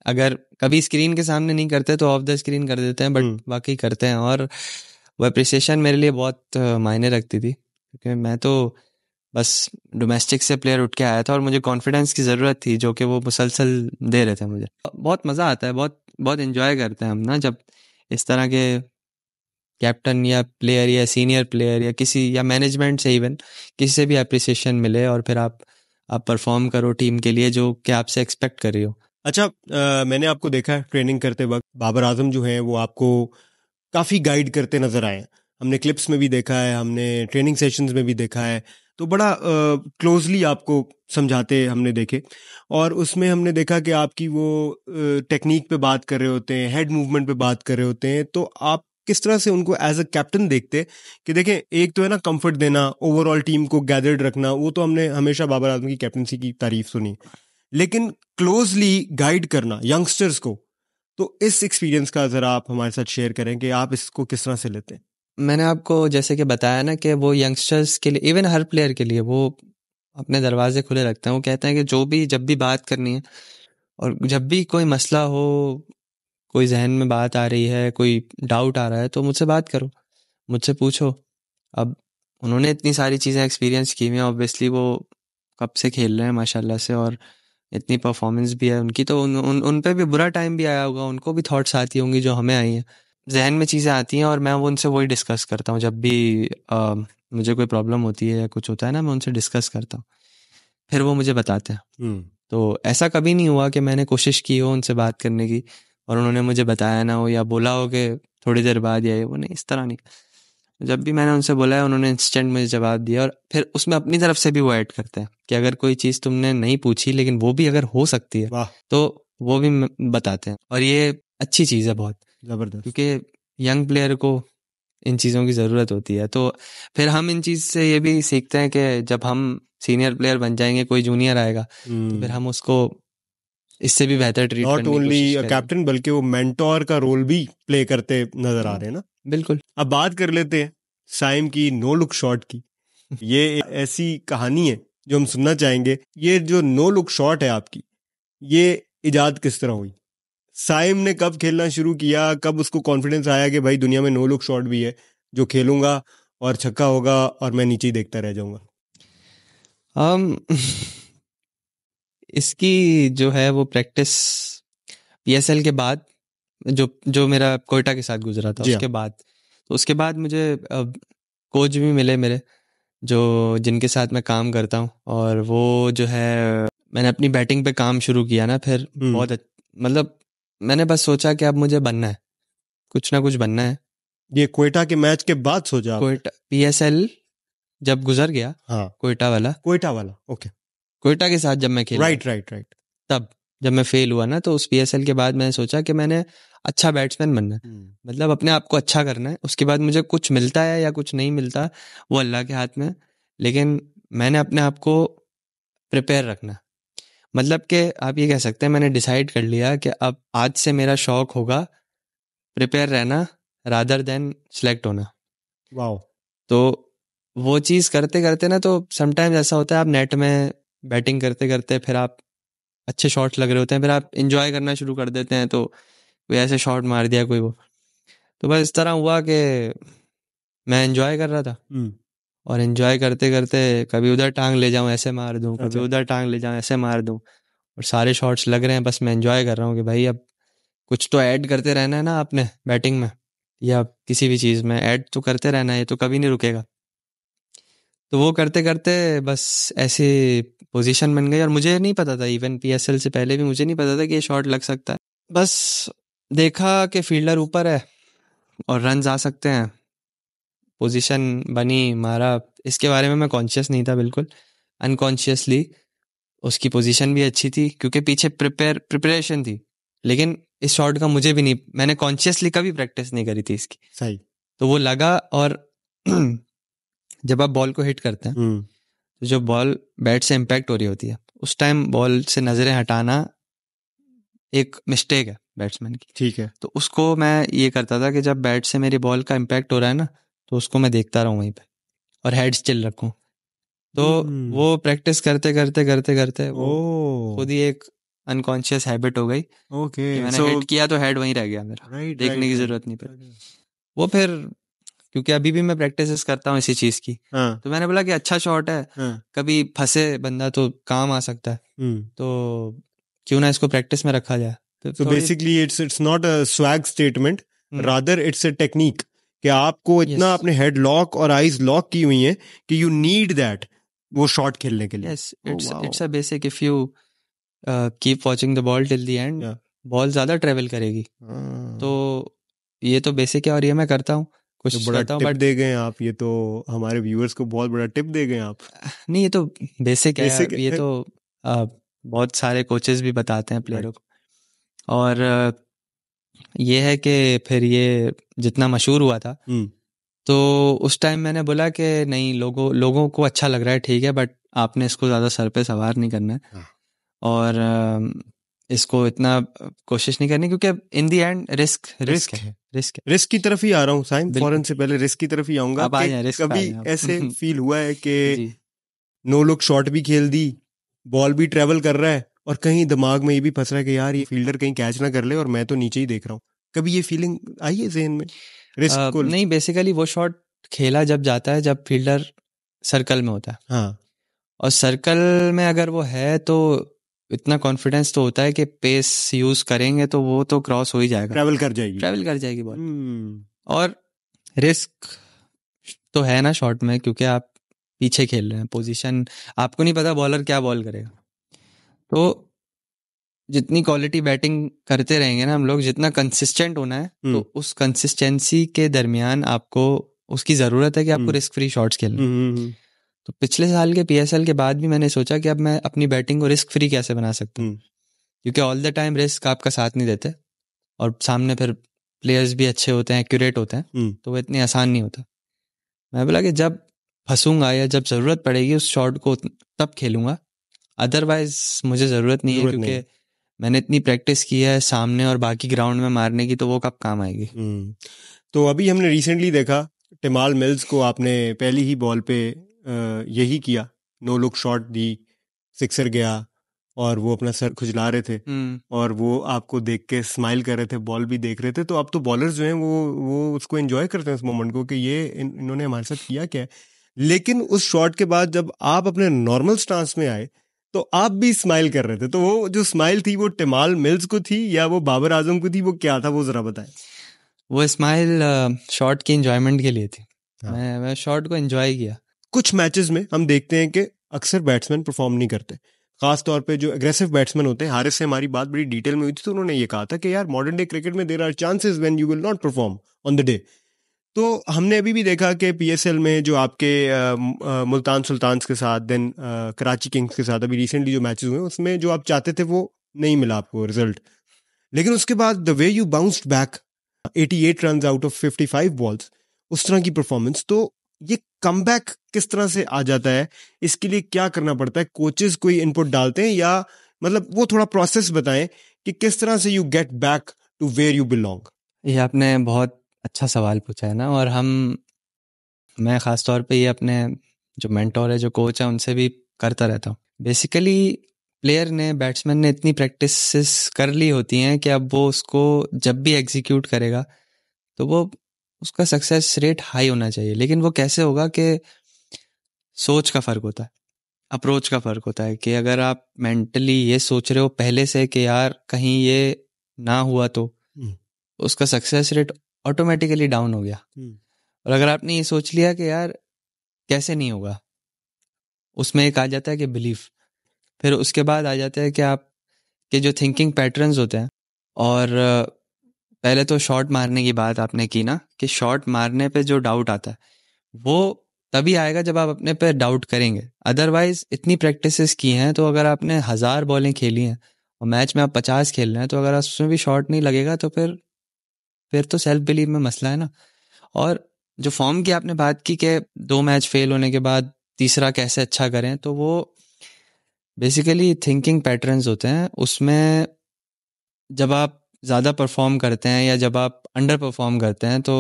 अगर कभी स्क्रीन के सामने नहीं करते तो ऑफ़ द स्क्रीन कर देते हैं बट बाकी करते हैं। और वो अप्रिसिएशन मेरे लिए बहुत मायने रखती थी। क्योंकि मैं तो बस डोमेस्टिक से प्लेयर उठ के आया था और मुझे कॉन्फिडेंस की ज़रूरत थी जो कि वो मुसलसल दे रहे थे मुझे। बहुत मज़ा आता है बहुत बहुत इन्जॉय करते हैं हम ना जब इस तरह के कैप्टन या प्लेयर या सीनियर प्लेयर या किसी या मैनेजमेंट से इवन किसी से भी अप्रिसिएशन मिले और फिर आप आप परफॉर्म करो टीम के लिए जो कि आपसे एक्सपेक्ट कर रही हो। अच्छा आ, मैंने आपको देखा है ट्रेनिंग करते वक्त। बाबर आज़म जो है वो आपको काफ़ी गाइड करते नज़र आए। हमने क्लिप्स में भी देखा है हमने ट्रेनिंग सेशंस में भी देखा है। तो बड़ा क्लोजली uh, आपको समझाते हमने देखे। और उसमें हमने देखा कि आपकी वो टेक्निक uh, पे बात कर रहे होते हैं हेड मूवमेंट पे बात कर रहे होते हैं तो आप किस तरह से उनको एज अ कैप्टन देखते कि देखें एक तो है ना कंफर्ट देना ओवरऑल टीम को गैदर्ड रखना वो तो हमने हमेशा बाबर आज़म की कैप्टनसी की तारीफ़ सुनी। लेकिन क्लोजली गाइड करना यंगस्टर्स को तो इस एक्सपीरियंस का ज़रा आप हमारे साथ शेयर करें कि आप इसको किस तरह से लेते हैं। मैंने आपको जैसे कि बताया ना कि वो यंगस्टर्स के लिए इवन हर प्लेयर के लिए वो अपने दरवाजे खुले रखते हैं। वो कहते हैं कि जो भी, जब भी बात करनी है और जब भी कोई मसला हो, कोई जहन में बात आ रही है, कोई डाउट आ रहा है तो मुझसे बात करो, मुझसे पूछो। अब उन्होंने इतनी सारी चीज़ें एक्सपीरियंस की हुई हैं ऑब्वियसली वो कब से खेल रहे हैं, माशाल्लाह से, और इतनी परफॉर्मेंस भी है उनकी तो उन उन, उन पे भी बुरा टाइम भी आया होगा उनको भी थॉट्स आती होंगी जो हमें आई हैं। जहन में चीज़ें आती हैं और मैं वो उनसे वही डिस्कस करता हूँ जब भी आ, मुझे कोई प्रॉब्लम होती है या कुछ होता है ना मैं उनसे डिस्कस करता हूँ। फिर वो मुझे बताते हैं। हम्म। तो ऐसा कभी नहीं हुआ कि मैंने कोशिश की हो उनसे बात करने की और उन्होंने मुझे बताया ना हो या बोला हो कि थोड़ी देर बाद या वो नहीं इस तरह नहीं। जब भी मैंने उनसे बोला है उन्होंने इंस्टेंट मुझे जवाब दिया और फिर उसमें अपनी तरफ़ से भी वो ऐड करते हैं कि अगर कोई चीज़ तुमने नहीं पूछी लेकिन वो भी अगर हो सकती है तो वो भी बताते हैं। और ये अच्छी चीज़ है बहुत। ज़बरदस्त। क्योंकि यंग प्लेयर को इन चीज़ों की ज़रूरत होती है। तो फिर हम इन चीज़ से ये भी सीखते हैं कि जब हम सीनियर प्लेयर बन जाएँगे कोई जूनियर आएगा तो फिर हम्म। हम उसको इससे भी बेहतर ट्रीट नॉट ओनली कैप्टन बल्कि वो मेंटोर का रोल भी प्ले करते नज़र आ रहे हैं ना? बिल्कुल। अब बात कर लेते हैं साइम की नो लुक शॉट की। <laughs> ये ऐसी कहानी है जो हम सुनना चाहेंगे। ये जो नो लुक शॉट है आपकी ये इजाद किस तरह हुई? साइम ने कब खेलना शुरू किया? कब उसको कॉन्फिडेंस आया कि भाई दुनिया में नो लुक शॉट भी है जो खेलूँगा और छक्का होगा और मैं नीचे ही देखता रह जाऊँगा? um, <laughs> इसकी जो है वो प्रैक्टिस पीएसएल के बाद जो जो मेरा कोयटा के साथ गुजरा था उसके हाँ। बाद। तो उसके बाद मुझे कोच भी मिले मेरे जो जिनके साथ मैं काम करता हूँ और वो जो है मैंने अपनी बैटिंग पे काम शुरू किया ना फिर। बहुत मतलब मैंने बस सोचा कि अब मुझे बनना है कुछ ना कुछ बनना है। ये कोयटा के मैच के बाद सोचा कोयटा पीएसएल जब गुजर गया हाँ। कोयटा वाला। कोयटा वाला ओके। कोयटा के साथ जब मैं खेला। Right right right. तब जब मैं फेल हुआ ना तो उस पीएसएल के बाद मैंने सोचा कि मैंने अच्छा बैट्समैन बनना है। हम्म। मतलब अपने आप को अच्छा करना है। उसके बाद मुझे कुछ मिलता है या कुछ नहीं मिलता वो अल्लाह के हाथ में। लेकिन मैंने अपने आप को प्रिपेयर रखना मतलब कि आप ये कह सकते हैं मैंने डिसाइड कर लिया कि अब आज से मेरा शौक होगा प्रिपेयर रहना रादर देन सेलेक्ट होना। वाह तो वो चीज़ करते करते ना तो समटाइम्स ऐसा होता है आप नेट में बैटिंग करते करते फिर आप अच्छे शॉट्स लग रहे होते हैं फिर आप इंजॉय करना शुरू कर देते हैं तो कोई ऐसे शॉट मार दिया कोई वो। तो बस इस तरह हुआ कि मैं एंजॉय कर रहा था। हम्म। और एंजॉय करते करते कभी उधर टांग ले जाऊँ ऐसे मार दूँ कभी अच्छा। उधर टांग ले जाऊँ ऐसे मार दूँ। और सारे शॉट्स लग रहे हैं बस मैं एंजॉय कर रहा हूँ कि भाई अब कुछ तो ऐड करते रहना है ना आपने बैटिंग में। या किसी भी चीज़ में ऐड तो करते रहना है ये तो कभी नहीं रुकेगा। तो वो करते करते बस ऐसी पोजीशन बन गई। और मुझे नहीं पता था इवन पीएसएल से पहले भी मुझे नहीं पता था कि ये शॉट लग सकता है। बस देखा कि फील्डर ऊपर है और रन आ सकते हैं। पोजीशन बनी मारा। इसके बारे में मैं कॉन्शियस नहीं था बिल्कुल। अनकॉन्शियसली उसकी पोजीशन भी अच्छी थी क्योंकि पीछे प्रिपेयर प्रिपरेशन थी। लेकिन इस शॉट का मुझे भी नहीं मैंने कॉन्शियसली कभी प्रैक्टिस नहीं करी थी इसकी। सही। तो वो लगा और <clears throat> जब आप बॉल को हिट करते हैं हम्म। तो जो बॉल बैट से इम्पैक्ट हो रही होती है उस टाइम बॉल से नज़रें हटाना एक मिस्टेक है। बैट्समैन की। ठीक है। तो उसको मैं ये करता था कि जब बैट से मेरी बॉल का इम्पैक्ट हो रहा है ना तो उसको मैं देखता रहूँ वहीं पे और हेड स्टिल रखूँ। तो हम्म। वो प्रैक्टिस करते करते करते करते वो खुद ही एक अनकॉन्शियस हैबिट हो गई कि ओके मैंने सो हिट किया तो हेड वहीं रह गया मेरा राइट देखने की ज़रूरत नहीं पड़ी। वो फिर क्योंकि अभी भी मैं प्रैक्टिस करता हूँ इसी चीज़ की हाँ। तो मैंने बोला कि अच्छा शॉट है हाँ। कभी फंसे बंदा तो काम आ सकता है। हम्म। तो क्यों ना इसको प्रैक्टिस में रखा जाए। तो So basically, it's it's not a swag statement. Hmm. Rather, it's a technique. कि आपको इतना Yes. अपने हेड लॉक और आईज लॉक की हुई है कि यू नीड दैट वो शॉट खेलने के लिए it's a basic if you uh, keep watching the ball till the end Yeah. Ball ज़्यादा ट्रेवल करेगी हाँ। तो ये तो बेसिक है और ये मैं करता हूँ तो कुछ बड़ा करता टिप बट दे गए आप ये तो हमारे व्यूअर्स को बहुत बड़ा टिप दे गए आप नहीं ये तो बेसिक है ये तो uh, बहुत सारे कोचेस भी बताते हैं प्लेयरों को और ये है कि फिर ये जितना मशहूर हुआ था हम्म। तो उस टाइम मैंने बोला कि नहीं लोगों लोगों को अच्छा लग रहा है ठीक है बट आपने इसको ज़्यादा सर पे सवार नहीं करना है। हाँ। और इसको इतना कोशिश नहीं करनी क्योंकि in the end risk risk है रिस्क है। रिस्क की तरफ़ ही आ रहा हूँ साइम बिल्कुल। फॉरन से पहले रिस्क की तरफ़ ही आऊँगा कभी ऐसे <laughs> फील हुआ है कि नो लुक शॉट भी खेल दी बॉल भी ट्रेवल कर रहा है और कहीं दिमाग में ये भी फंस रहा है कि यार ये फील्डर कहीं कैच ना कर ले और मैं तो नीचे ही देख रहा हूँ। कभी ये फीलिंग आई है जहन में? रिस्क नहीं बेसिकली वो शॉट खेला जब जाता है जब फील्डर सर्कल में होता है। हाँ। और सर्कल में अगर वो है तो इतना कॉन्फिडेंस तो होता है कि पेस यूज़ करेंगे तो वो तो क्रॉस हो ही जाएगा। ट्रेवल कर जाएगी। ट्रेवल कर जाएगी बॉल हम्म, और रिस्क तो है ना शॉट में क्योंकि आप पीछे खेल रहे हैं पोजीशन आपको नहीं पता बॉलर क्या बॉल करेगा। तो जितनी क्वालिटी बैटिंग करते रहेंगे ना हम लोग जितना कंसिस्टेंट होना है हम्म। तो उस कंसिस्टेंसी के दरमियान आपको उसकी ज़रूरत है कि आपको हम्म। रिस्क फ्री शॉट्स खेलने हम्म, हम्म, हम्म, तो पिछले साल के पीएसएल के बाद भी मैंने सोचा कि अब मैं अपनी बैटिंग को रिस्क फ्री कैसे बना सकता हूँ हम्म। क्योंकि ऑल द टाइम रिस्क आपका साथ नहीं देते और सामने फिर प्लेयर्स भी अच्छे होते हैं एक्यूरेट होते हैं हम्म। तो वो इतनी आसान नहीं होता मैं बोला कि जब फंसूँगा या जब ज़रूरत पड़ेगी उस शॉट को तब खेलूँगा अदरवाइज़ मुझे ज़रूरत नहीं है क्योंकि। मैंने इतनी प्रैक्टिस की है सामने और बाकी ग्राउंड में मारने की तो वो कब काम आएगी? हम्म। तो अभी हमने रिसेंटली देखा टिमाल मिल्स को आपने पहली ही बॉल पे यही किया। No look shot the sixer गया और वो अपना सर खुजला रहे थे हम्म। और वो आपको देख के स्माइल कर रहे थे बॉल भी देख रहे थे। तो अब तो बॉलर जो हैं वो वो उसको एंजॉय करते हैं उस मोमेंट को कि ये इन, इन्होंने हमारे साथ किया क्या है। लेकिन उस शॉट के बाद जब आप अपने नॉर्मल स्टांस में आए तो आप भी स्माइल कर रहे थे। तो वो जो स्माइल थी वो टिमाल मिल्स को थी या वो बाबर आज़म को थी? वो क्या था? वो जरा बताएँ। वो स्माइल शॉट की एंजॉयमेंट के लिए थी। हाँ। मैं मैं शॉट को एंजॉय किया। कुछ मैचेस में हम देखते हैं कि अक्सर बैट्समैन परफॉर्म नहीं करते। खास तौर पे जो एग्रेसिव बैट्समैन होते हैं हारिस से हमारी बात बड़ी डिटेल में हुई थी तो उन्होंने ये कहा था कि यार मॉडर्न डे क्रिकेट में there are chances when you will not perform on the day तो हमने अभी भी देखा कि पीएसएल में जो आपके मुल्तान सुल्तान्स के साथ देन कराची किंग्स के साथ अभी रिसेंटली जो मैचेस हुए उसमें जो आप चाहते थे वो नहीं मिला आपको रिज़ल्ट लेकिन उसके बाद the way you bounced back 88 run out of 55 balls उस तरह की परफॉर्मेंस तो ये कम किस तरह से आ जाता है? इसके लिए क्या करना पड़ता है? कोचेज कोई इनपुट डालते हैं या मतलब वो थोड़ा प्रोसेस बताएँ कि किस तरह से you get back to where you belong ये आपने बहुत अच्छा सवाल पूछा है ना और हम मैं ख़ास तौर पे ये अपने जो मेंटोर है जो कोच है उनसे भी करता रहता हूँ बेसिकली प्लेयर ने बैट्समैन ने इतनी प्रैक्टिस कर ली होती हैं कि अब वो उसको जब भी एग्जीक्यूट करेगा तो वो उसका सक्सेस रेट हाई होना चाहिए लेकिन वो कैसे होगा कि सोच का फ़र्क होता है अप्रोच का फ़र्क होता है कि अगर आप मेंटली ये सोच रहे हो पहले से कि यार कहीं ये ना हुआ तो। उसका सक्सेस रेट ऑटोमेटिकली डाउन हो गया। हम्म। और अगर आपने ये सोच लिया कि यार कैसे नहीं होगा? उसमें एक आ जाता है कि बिलीफ फिर उसके बाद आ जाता है कि आप के जो थिंकिंग पैटर्न्स होते हैं और पहले तो शॉट मारने की बात आपने की ना कि शॉट मारने पे जो डाउट आता है वो तभी आएगा जब आप अपने पे डाउट करेंगे। अदरवाइज़ इतनी प्रैक्टिसेस की हैं तो अगर आपने हज़ार बॉलें खेली हैं और मैच में आप पचास खेल रहे हैं तो अगर उसमें भी शॉट नहीं लगेगा तो फिर फिर तो सेल्फ बिलीव में मसला है ना। और जो फॉर्म की आपने बात की कि दो मैच फेल होने के बाद तीसरा कैसे अच्छा करें तो वो बेसिकली थिंकिंग पैटर्न्स होते हैं। उसमें जब आप ज़्यादा परफॉर्म करते हैं या जब आप अंडर परफॉर्म करते हैं तो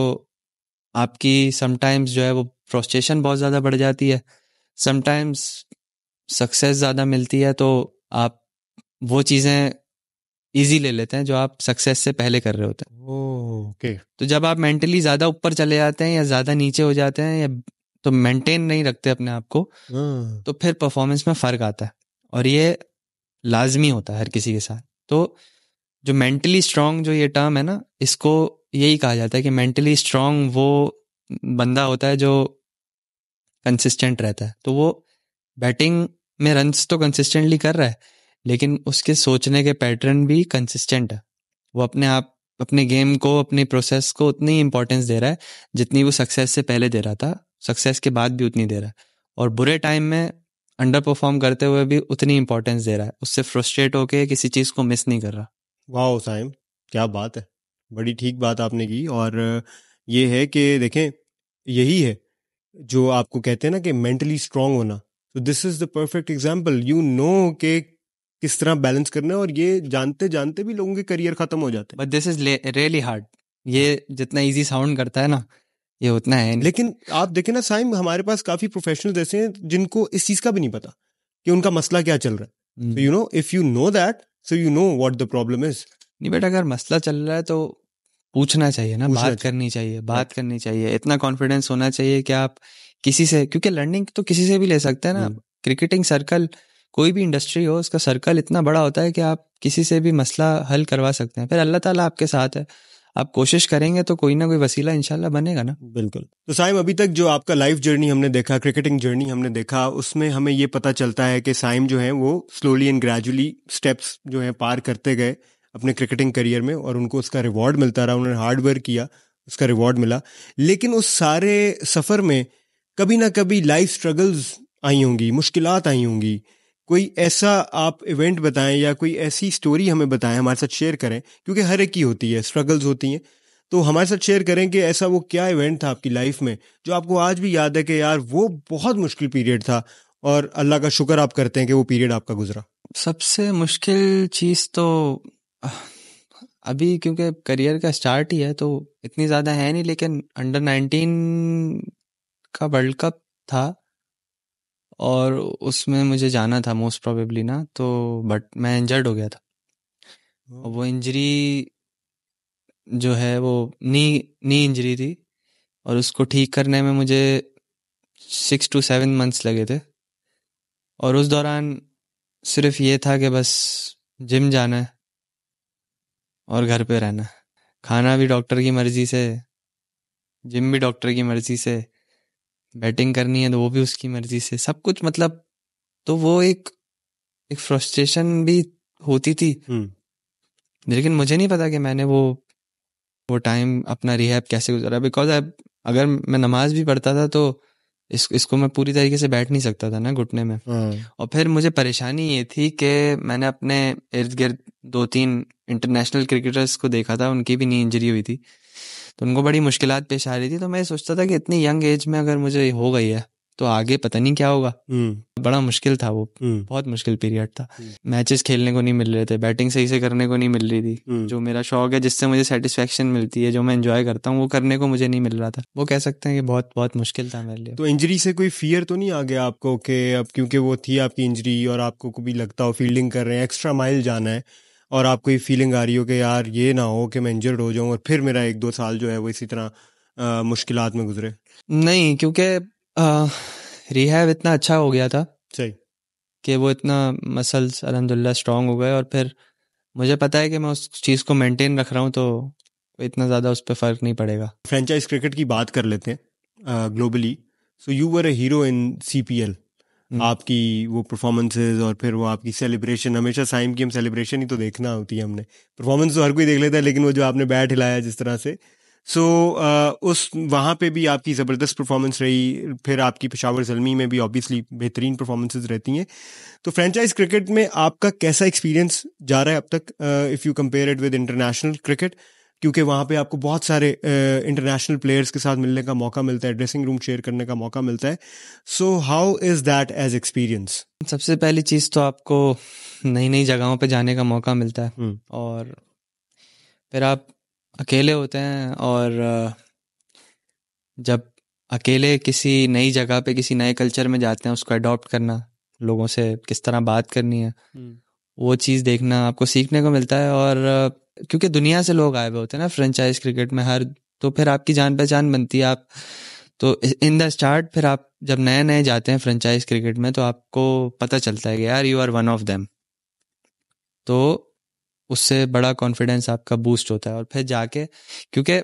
आपकी समटाइम्स जो है वो फ्रस्ट्रेशन बहुत ज़्यादा बढ़ जाती है। समटाइम्स सक्सेस ज़्यादा मिलती है तो आप वो चीज़ें इजी ले लेते हैं जो आप सक्सेस से पहले कर रहे होते हैं। ओके। तो जब आप मेंटली ज़्यादा ऊपर चले जाते हैं या ज़्यादा नीचे हो जाते हैं या तो मेंटेन नहीं रखते अपने आप को हाँ, तो फिर परफॉर्मेंस में फ़र्क आता है। और ये लाजमी होता है हर किसी के साथ। तो जो मेंटली स्ट्रांग जो ये टर्म है ना इसको यही कहा जाता है कि मेंटली स्ट्रांग वो बंदा होता है जो कंसिस्टेंट रहता है। तो वो बैटिंग में रन्स तो कंसिस्टेंटली कर रहा है लेकिन उसके सोचने के पैटर्न भी कंसिस्टेंट है। वो अपने आप, अपने गेम को, अपने प्रोसेस को उतनी इंपॉर्टेंस दे रहा है, जितनी वो सक्सेस से पहले दे रहा था। सक्सेस के बाद भी उतनी दे रहा है। और बुरे टाइम में अंडर परफॉर्म करते हुए भी उतनी इंपॉर्टेंस दे रहा है। उससे फ्रस्ट्रेट होके किसी चीज़ को मिस नहीं कर रहा। वाह साइम क्या बात है। बड़ी ठीक बात आपने की। और ये है कि देखें, यही है जो आपको कहते हैं ना कि मेंटली स्ट्रांग होना। तो this is the perfect example you know कि किस तरह बैलेंस करना है और ये जानते जानते भी लोगों के करियर खत्म हो जाते हैं। But this is really hard ये जितना इजी साउंड करता है ना ये उतना है नहीं। लेकिन आप देखें ना साइम हमारे पास काफ़ी प्रोफेशनल ऐसे हैं जिनको इस चीज़ का भी नहीं पता कि उनका मसला क्या चल रहा है। हम्म। तो you know if you know that so you know what the problem is नहीं बेटा अगर मसला चल रहा है तो पूछना चाहिए ना बात करनी चाहिए बात करनी चाहिए। इतना कॉन्फिडेंस होना चाहिए कि आप किसी से क्योंकि लर्निंग तो किसी से भी ले सकते हैं ना। हम्म। क्रिकेटिंग सर्कल कोई भी इंडस्ट्री हो, उसका सर्कल इतना बड़ा होता है कि आप किसी से भी मसला हल करवा सकते हैं। फिर अल्लाह ताला आपके साथ है। आप कोशिश करेंगे तो कोई ना कोई वसीला इंशाल्लाह बनेगा ना। बिल्कुल। तो साइम अभी तक जो आपका लाइफ जर्नी हमने देखा क्रिकेटिंग जर्नी हमने देखा, उसमें हमें ये पता चलता है कि साइम जो है, वो स्लोली एंड ग्रेजुअली स्टेप्स जो है पार करते गए अपने क्रिकेटिंग करियर में और उनको उसका रिवॉर्ड मिलता रहा, उन्होंने हार्ड वर्क किया, उसका रिवॉर्ड मिला। लेकिन उस सारे सफ़र में कभी ना कभी लाइफ स्ट्रगल्स आई होंगी, मुश्किलात आई होंगी। कोई ऐसा आप इवेंट बताएँ या कोई ऐसी स्टोरी हमें बताएँ, हमारे साथ शेयर करें, क्योंकि हर एक की होती है स्ट्रगल्स होती हैं। तो हमारे साथ शेयर करें कि ऐसा वो क्या इवेंट था आपकी लाइफ में, जो आपको आज भी याद है कि यार वो बहुत मुश्किल पीरियड था और अल्लाह का शुक्र आप करते हैं कि वो पीरियड आपका गुजरा। सबसे मुश्किल चीज़ तो अभी क्योंकि करियर का स्टार्ट ही है तो इतनी ज़्यादा है नहीं, लेकिन अंडर 19 का वर्ल्ड कप था। और उसमें मुझे जाना था मोस्ट प्रोबेबली ना तो बट मैं इंजर्ड हो गया था। और वो इंजरी जो है वो नी नी इंजरी थी और उसको ठीक करने में मुझे सिक्स टू सेवन मंथ्स लगे थे। और उस दौरान सिर्फ़ ये था कि बस जिम जाना है और घर पे रहना खाना भी डॉक्टर की मर्ज़ी से जिम भी डॉक्टर की मर्ज़ी से बैटिंग करनी है तो वो भी उसकी मर्ज़ी से। सब कुछ मतलब तो वो एक एक फ्रस्ट्रेशन भी होती थी। हम्म। लेकिन मुझे नहीं पता कि मैंने वो वो टाइम अपना रिहैब कैसे गुजारा। बिकॉज़ अगर मैं नमाज़ भी पढ़ता था तो इस, इसको मैं पूरी तरीके से बैठ नहीं सकता था ना घुटने में। हाँ। और फिर मुझे परेशानी ये थी कि मैंने अपने इर्द गिर्द दो तीन इंटरनेशनल क्रिकेटर्स को देखा था उनकी भी नी इंजरी हुई थी। तो उनको बड़ी मुश्किल पेश आ रही थी तो मैं सोचता था कि इतनी यंग एज में अगर मुझे हो गई है तो आगे पता नहीं क्या होगा। हम्म। बड़ा मुश्किल था वो। हम्म। बहुत मुश्किल पीरियड था। हम्म। मैचेस खेलने को नहीं मिल रहे थे बैटिंग सही से करने को नहीं मिल रही थी। जो मेरा शौक है जिससे मुझे सेटिस्फेक्शन मिलती है जो मैं एंजॉय करता हूँ वो करने को मुझे नहीं मिल रहा था। वो कह सकते हैं कि बहुत बहुत मुश्किल था मेरे लिए। तो इंजरी से कोई फियर तो नहीं आ गया आपको कि अब क्योंकि वो थी आपकी इंजरी और आपको कभी लगता हो फील्डिंग कर रहे हैं एक्स्ट्रा माइल जाना है और आपको ये फीलिंग आ रही हो कि यार ये ना हो कि मैं इंजर्ड हो जाऊँ और फिर मेरा एक दो साल जो है वो इसी तरह मुश्किल में गुजरे। नहीं क्योंकि रिहैब इतना अच्छा हो गया था सही। कि वो इतना मसल्स अलहमदिल्ला स्ट्रांग हो गए और फिर मुझे पता है कि मैं उस चीज़ को मेंटेन रख रहा हूँ तो इतना ज़्यादा उस पर फ़र्क नहीं पड़ेगा। फ्रेंचाइज क्रिकेट की बात कर लेते हैं globally so you were a hero in P हम्म। आपकी वो परफॉर्मेंसेज और फिर वो आपकी सेलिब्रेशन हमेशा साइम की हम सेलिब्रेशन ही तो देखना होती है हमने। परफॉर्मेंस तो हर कोई देख लेता है लेकिन वो जो आपने बैट हिलाया जिस तरह से। सो so, uh, उस वहाँ पे भी आपकी ज़बरदस्त परफॉर्मेंस रही फिर आपकी पेशावर जलमी में भी ऑब्वियसली बेहतरीन परफॉर्मेंसेज रहती हैं। तो फ्रेंचाइज क्रिकेट में आपका कैसा एक्सपीरियंस जा रहा है अब तक if you compare it with international cricket क्योंकि वहाँ पे आपको बहुत सारे इंटरनेशनल प्लेयर्स के साथ मिलने का मौका मिलता है ड्रेसिंग रूम शेयर करने का मौका मिलता है so how is that as experience सबसे पहली चीज़ तो आपको नई नई जगहों पे जाने का मौका मिलता है हम्म। और फिर आप अकेले होते हैं और जब अकेले किसी नई जगह पे किसी नए कल्चर में जाते हैं उसको अडॉप्ट करना लोगों से किस तरह बात करनी है हम्म। वो चीज़ देखना आपको सीखने को मिलता है और क्योंकि दुनिया से लोग आए हुए होते हैं ना फ्रेंचाइज क्रिकेट में हर तो फिर आपकी जान पहचान बनती है आप तो इन द स्टार्ट फिर आप जब नए नए जाते हैं फ्रेंचाइज क्रिकेट में तो आपको पता चलता है कि यार you are one of them तो उससे बड़ा कॉन्फिडेंस आपका बूस्ट होता है और फिर जाके क्योंकि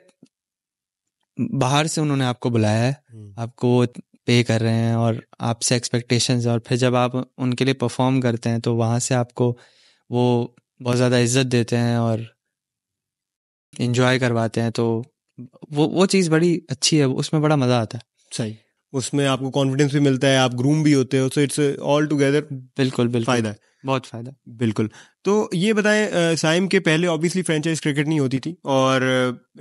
बाहर से उन्होंने आपको बुलाया है हम्म। आपको पे कर रहे हैं और आपसे एक्सपेक्टेशंस और फिर जब आप उनके लिए परफॉर्म करते हैं तो वहाँ से आपको वो बहुत ज़्यादा इज़्ज़त देते हैं और इन्जॉय करवाते हैं तो वो वो चीज़ बड़ी अच्छी है उसमें बड़ा मज़ा आता है। सही। उसमें आपको कॉन्फिडेंस भी मिलता है आप ग्रूम भी होते हो सो इट्स ऑल टुगेदर बिल्कुल बिल्कुल। फ़ायदा है। बहुत फ़ायदा। बिल्कुल। तो ये बताएँ साइम के पहले ऑब्वियसली फ्रेंचाइज क्रिकेट नहीं होती थी और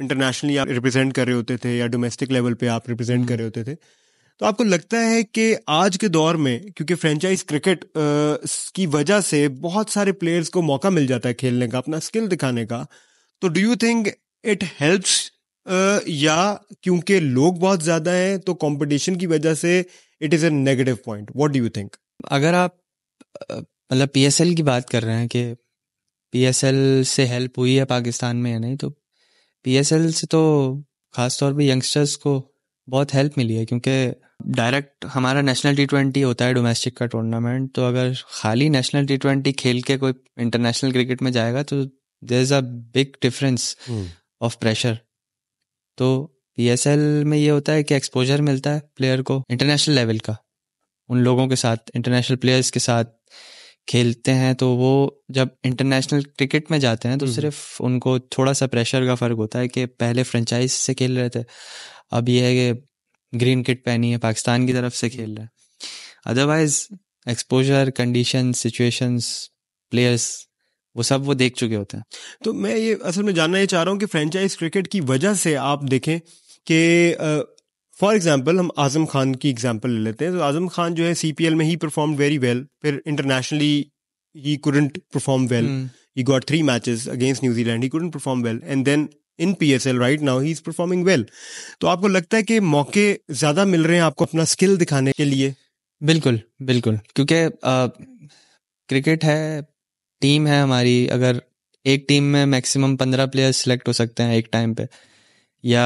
इंटरनेशनली आप रिप्रेजेंट कर रहे होते थे या डोमेस्टिक लेवल पे आप रिप्रेजेंट कर रहे होते थे। तो आपको लगता है कि आज के दौर में क्योंकि फ्रेंचाइज क्रिकेट की वजह से बहुत सारे प्लेयर्स को मौका मिल जाता है खेलने का अपना स्किल दिखाने का तो do you think it helps या क्योंकि लोग बहुत ज़्यादा हैं तो कंपटीशन की वजह से it is a negative point what do you think अगर आप मतलब पीएसएल की बात कर रहे हैं कि पीएसएल से हेल्प हुई है पाकिस्तान में या नहीं तो पीएसएल से तो खासतौर पे यंगस्टर्स को बहुत हेल्प मिली है, क्योंकि डायरेक्ट हमारा नेशनल टी ट्वेंटी होता है डोमेस्टिक का टूर्नामेंट तो अगर खाली नेशनल टी ट्वेंटी खेल के कोई इंटरनेशनल क्रिकेट में जाएगा तो there is a big difference of pressure तो पीएसएल में ये होता है कि एक्सपोजर मिलता है प्लेयर को इंटरनेशनल लेवल का। उन लोगों के साथ इंटरनेशनल प्लेयर्स के साथ खेलते हैं तो वो जब इंटरनेशनल क्रिकेट में जाते हैं तो हम्म। सिर्फ़ उनको थोड़ा सा प्रेशर का फ़र्क होता है कि पहले फ्रेंचाइज से खेल रहे थे। अब ये है कि ग्रीन किट पहनी है पाकिस्तान की तरफ़ से खेल रहे हैं। Otherwise exposure condition situations players वो सब वो देख चुके होते हैं। तो मैं ये असल में जानना ये चाह रहा हूँ कि फ्रेंचाइज क्रिकेट की वजह से आप देखें कि फॉर एग्ज़ाम्पल हम आज़म खान की एग्ज़ाम्पल ले लेते हैं। तो आज़म खान जो है सी में ही परफॉर्म वेरी वेल फिर internationally he couldn't perform well he got three matches against New Zealand he couldn't perform well and then in P S L right now he is performing well तो आपको लगता है कि मौके ज़्यादा मिल रहे हैं आपको अपना स्किल दिखाने के लिए? बिल्कुल बिल्कुल। क्योंकि क्रिकेट है टीम है हमारी अगर एक टीम में मैक्सिमम पंद्रह प्लेयर्स सिलेक्ट हो सकते हैं एक टाइम पे या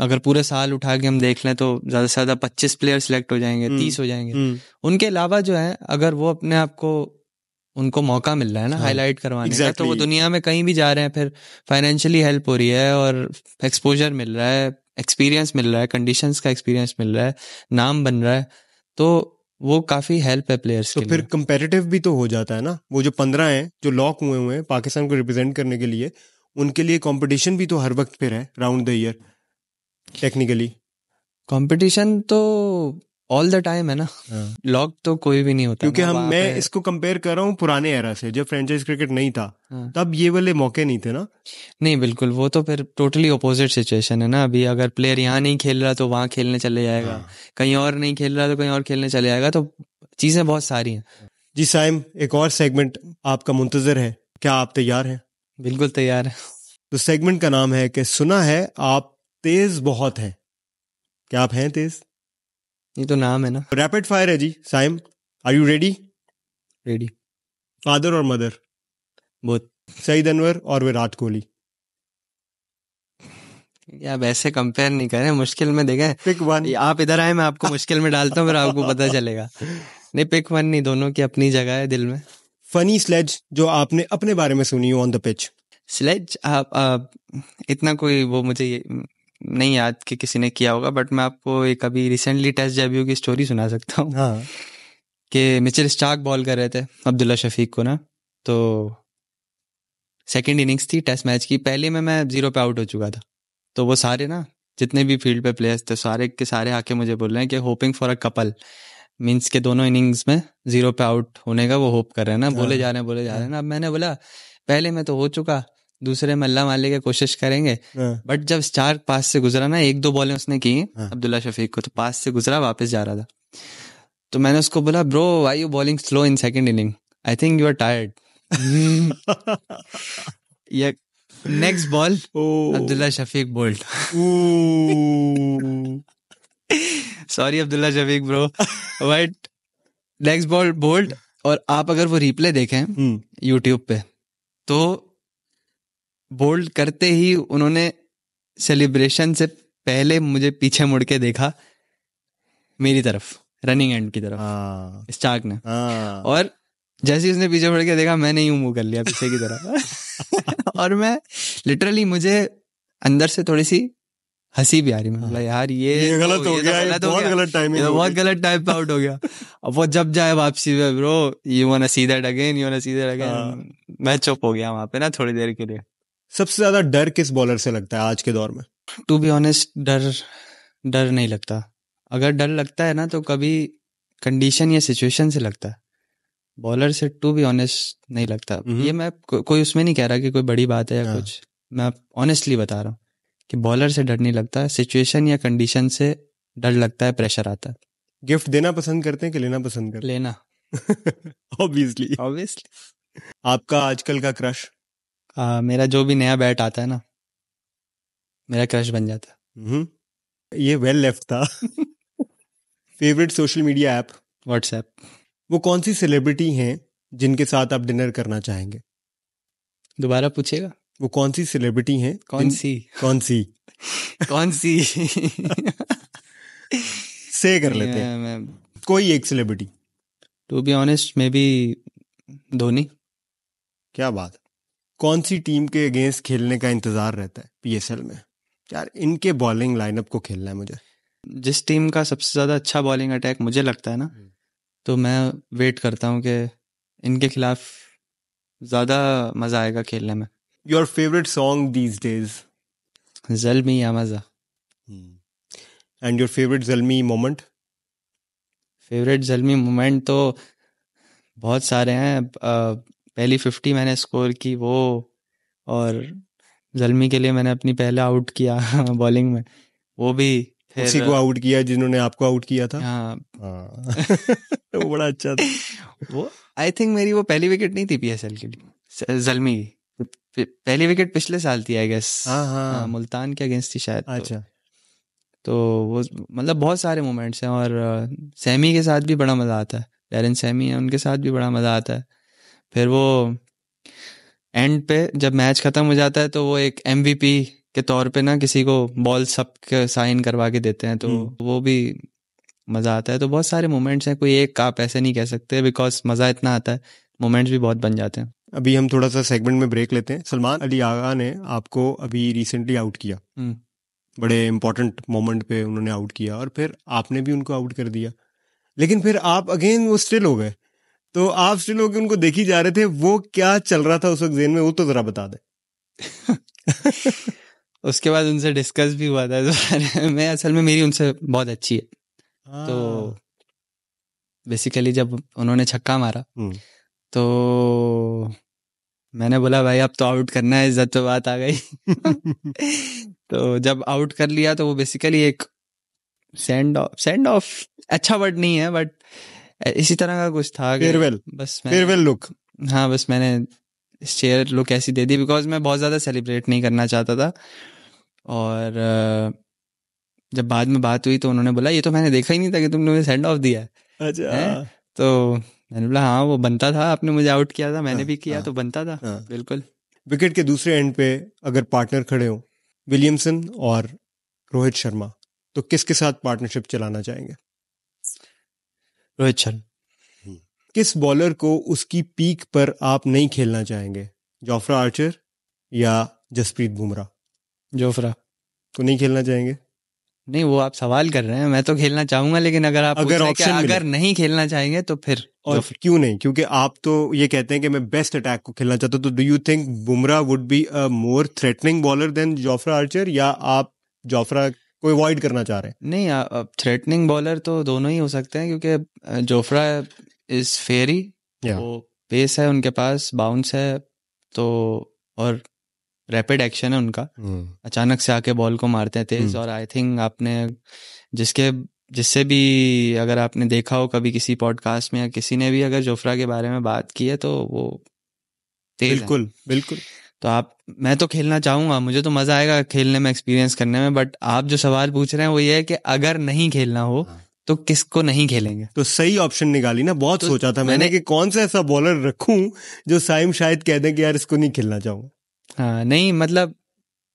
अगर पूरे साल उठा के हम देख लें तो ज़्यादा से ज़्यादा पच्चीस प्लेयर सिलेक्ट हो जाएँगे हम्म, तीस हो जाएँगे हम्म, उनके अलावा जो है अगर वो अपने आप को उनको मौका मिल रहा है ना हाईलाइट करवाने exactly. का तो वो दुनिया में कहीं भी जा रहे हैं फिर फाइनेंशियली हेल्प हो रही है और एक्सपोजर मिल रहा है एक्सपीरियंस मिल रहा है कंडीशंस का एक्सपीरियंस मिल रहा है नाम बन रहा है तो वो काफ़ी हेल्प है प्लेयर्स तो के फिर कंपेरेटिव भी तो हो जाता है ना? वो जो पंद्रह हैं जो लॉक हुए हुए हैं पाकिस्तान को रिप्रेजेंट करने के लिए उनके लिए कंपटीशन भी तो हर वक्त फिर है round the year technically competition तो ऑल द टाइम है ना? लॉक तो कोई भी नहीं होता। क्योंकि हम मैं इसको कंपेयर कर रहा हूँ पुराने एरा से जब फ्रेंचाइज क्रिकेट नहीं था। हाँ। तब ये वाले मौके नहीं थे ना? नहीं बिल्कुल वो तो फिर टोटली अपोजिट सिचुएशन है ना? अभी अगर प्लेयर यहाँ नहीं खेल रहा तो वहाँ खेलने चले जाएगा। हाँ। कहीं और नहीं खेल रहा तो कहीं और खेलने चले जाएगा। तो चीज़ें बहुत सारी हैं। जी साइम एक और सेगमेंट आपका मुंतजर है। क्या आप तैयार हैं? बिल्कुल तैयार है। तो सेगमेंट का नाम है कि सुना है आप तेज बहुत हैं। क्या आप हैं तेज? ये तो नाम है ना। रैपिड फायर है जी Saim are you ready ready father और मदर बहुत सईद अनवर और विराट कोहली। आप ऐसे कंपेयर नहीं करें मुश्किल में देखें। पिक वन आप इधर आए मैं आपको मुश्किल में डालता हूँ फिर आपको पता चलेगा। नहीं पिक वन नहीं दोनों की अपनी जगह है दिल में। फनी स्लेज जो आपने अपने बारे में सुनी हो ऑन द पिच स्लेज आप, आप इतना कोई वो मुझे नहीं याद कि किसी ने किया होगा बट मैं आपको एक अभी रिसेंटली टेस्ट डेब्यू की स्टोरी सुना सकता हूँ। हाँ। कि मिचेल स्टार्क बॉल कर रहे थे अब्दुल्ला शफीक को ना तो सेकेंड इनिंग्स थी टेस्ट मैच की। पहले में मैं ज़ीरो पे आउट हो चुका था। तो वो सारे ना जितने भी फ़ील्ड पे प्लेयर्स थे सारे के सारे आके मुझे बोल रहे हैं कि hoping for a couple means के दोनों इनिंग्स में ज़ीरो पे आउट होने का वो होप कर रहे हैं ना। बोले हाँ। जा रहे हैं बोले जा रहे हैं। ना अब मैंने बोला पहले में तो हो चुका दूसरे मल्ला माले की कोशिश करेंगे। हाँ, बट जब स्टार पास से गुजरा ना एक दो बॉलें उसने की हाँ। अब्दुल्ला शफीक को तो पास से गुजरा वापस जा रहा था। तो मैंने उसको बोला bro why you bowling slow in second inning I think you are tired ये next ball Abdullah Shafique bowled sorry Abdullah Shafique bro but next ball bowled और आप अगर वो रिप्ले देखें हम्म, यूट्यूब पे तो बोल्ड करते ही उन्होंने सेलिब्रेशन से पहले मुझे पीछे मुड़ के देखा मेरी तरफ़ रनिंग एंड की तरफ़ हाँ, स्टार्क ने। हाँ, और जैसे ही उसने पीछे मुड़ के देखा मैंने यूँ मुँह कर लिया पीछे की तरफ़। <laughs> और मैं लिटरली मुझे अंदर से थोड़ी सी हँसी भी आ रही मैं यार ये ये गलत तो- हो तो गया ये गलत बहुत गलत तो बहुत गलत टाइप पे आउट हो गया। अब वो जब जाए वापसी में bro you want see that again you want see that. Again मैं चुप हो गया वहाँ पे ना थोड़ी देर के लिए। सबसे ज़्यादा डर किस बॉलर से लगता है आज के दौर में? टू बी ऑनेस्ट डर डर नहीं लगता। अगर डर लगता है ना तो कभी कंडीशन या सिचुएशन से लगता है। बॉलर से टू बी ऑनेस्ट नहीं लगता। हम्म। ये मैं को, कोई उसमें नहीं कह रहा कि कोई बड़ी बात है या हाँ। कुछ। मैं ऑनेस्टली बता रहा हूँ कि बॉलर से डर नहीं लगता। सिचुएशन या कंडीशन से डर लगता है प्रेशर आता है। गिफ्ट देना पसंद करते हैं कि लेना पसंद करते हैं? लेना। <laughs> ऑब्वियसली ऑब्वियसली आपका आजकल का क्रश मेरा जो भी नया बैट आता है ना मेरा क्रश बन जाता है। हम्म, ये वेल लेफ़्ट था। Favourite social media app WhatsApp वो कौन सी सेलिब्रिटी हैं जिनके साथ आप डिनर करना चाहेंगे? दोबारा पूछेगा वो कौन सी सेलिब्रिटी हैं कौन सी? कौन सी? <laughs> कौन सी? <laughs> से कर लेते हैं। मैं कोई एक celebrity to be honest maybe Dhoni. क्या बात कौन सी टीम के अगेंस्ट खेलने का इंतज़ार रहता है पीएसएल में? यार इनके बॉलिंग लाइनअप को खेलना है मुझे। जिस टीम का सबसे ज़्यादा अच्छा बॉलिंग अटैक मुझे लगता है ना हम्म। तो मैं वेट करता हूँ कि इनके खिलाफ ज़्यादा मज़ा आएगा खेलने में। Your favourite song these days Zalmi या मज़ा and your favourite Zalmi moment favourite Zalmi moment तो बहुत सारे हैं। पहली फिफ्टी मैंने स्कोर की वो और जलमी के लिए मैंने अपनी पहले आउट किया <laughs> बॉलिंग में। वो भी उसी को आउट किया जिन्होंने आपको आउट किया था? हाँ। हाँ। <laughs> वो बड़ा अच्छा था। <laughs> वो आई थिंक मेरी वो पहली विकेट नहीं थी पीएसएल के। लिए जलमी। की पहली विकेट पिछले साल थी आई गेस हाँ हाँ। मुल्तान के अगेंस्ट थी शायद तो, अच्छा। तो वो मतलब बहुत सारे मोमेंट्स हैं और सैमी के साथ भी बड़ा मज़ा आता है। डेरन सैमी है उनके साथ भी बड़ा मज़ा आता है। फिर वो एंड पे जब मैच खत्म हो जाता है तो वो एक एमवीपी के तौर पे ना किसी को बॉल सब साइन करवा के देते हैं तो हम्म। वो भी मज़ा आता है। तो बहुत सारे मोमेंट्स हैं कोई एक आप ऐसे नहीं कह सकते बिकॉज़ मज़ा इतना आता है मोमेंट्स भी बहुत बन जाते हैं। अभी हम थोड़ा सा सेगमेंट में ब्रेक लेते हैं। सलमान अली आगा ने आपको अभी रिसेंटली आउट किया। हम्म। बड़े इंपॉर्टेंट मोमेंट पे उन्होंने आउट किया और फिर आपने भी उनको आउट कर दिया। लेकिन फिर आप अगेन वो स्टिल हो गए। तो आप स्टिल होकर उनको देखी जा रहे थे वो क्या चल रहा था उस वक्त जेन में वो तो जरा बता दे <laughs> उसके बाद उनसे डिस्कस भी हुआ था इस बारे में असल में मेरी उनसे बहुत अच्छी है हाँ। तो बेसिकली जब उन्होंने छक्का मारा हम्म। तो मैंने बोला भाई अब तो आउट करना है इज़्ज़त पे बात आ गई <laughs> तो जब आउट कर लिया तो वो बेसिकली एक सेंड ऑफ़ सेंड ऑफ़ अच्छा वर्ड नहीं है बट इसी तरह का कुछ था फेयरवेल बस फेयरवेल लुक हाँ बस मैंने शेयर लुक ऐसी दे दी बिकॉज़ मैं बहुत ज़्यादा सेलिब्रेट नहीं करना चाहता था। और जब बाद में बात हुई तो उन्होंने बोला ये तो मैंने देखा ही नहीं था कि तुमने मुझे सेंड ऑफ़ दिया है। अच्छा। हैं? तो मैंने बोला हाँ वो बनता था आपने मुझे आउट किया था मैंने हाँ, भी किया हाँ, तो बनता था। हाँ। बिल्कुल। विकेट के दूसरे एंड पे अगर पार्टनर खड़े हो विलियमसन और रोहित शर्मा तो किसके साथ पार्टनरशिप चलाना चाहेंगे? रोहित शर्मा। किस बॉलर को उसकी पीक पर आप नहीं खेलना चाहेंगे? जोफ्रा आर्चर या जसप्रीत बुमराह? जोफ्रा। को नहीं खेलना चाहेंगे? नहीं वो आप सवाल कर रहे हैं मैं तो खेलना चाहूँगा लेकिन अगर आप अगर अगर अगर नहीं खेलना चाहेंगे तो फिर और क्यों नहीं? क्योंकि आप तो ये कहते हैं कि मैं बेस्ट अटैक को खेलना चाहता हूँ तो do you think Bumrah would be a more threatening bowler than Jofra Archer या आप जोफ्रा को अवॉइड करना चाह रहे हैं। नहीं अब थ्रेटनिंग बॉलर तो दोनों ही हो सकते हैं क्योंकि जोफ्रा इज़ फेरी वो पेस है उनके पास बाउंस है तो और रैपिड एक्शन है उनका। अचानक से आके बॉल को मारते हैं तेज हम्म। और आई थिंक आपने जिसके जिससे भी अगर आपने देखा हो कभी किसी पॉडकास्ट में या किसी ने भी अगर जोफ्रा के बारे में बात की है तो वो तेज है। बिल्कुल बिल्कुल। तो आप मैं तो खेलना चाहूँगा मुझे तो मज़ा आएगा खेलने में एक्सपीरियंस करने में बट आप जो सवाल पूछ रहे हैं वो ये है कि अगर नहीं खेलना हो हाँ। तो किसको नहीं खेलेंगे? तो सही ऑप्शन निकाली ना बहुत तो सोचा था मैंने मैंने- कि कौन सा ऐसा बॉलर रखूँ जो साइम शायद कह दें कि यार इसको नहीं खेलना चाहूँगा। हाँ नहीं मतलब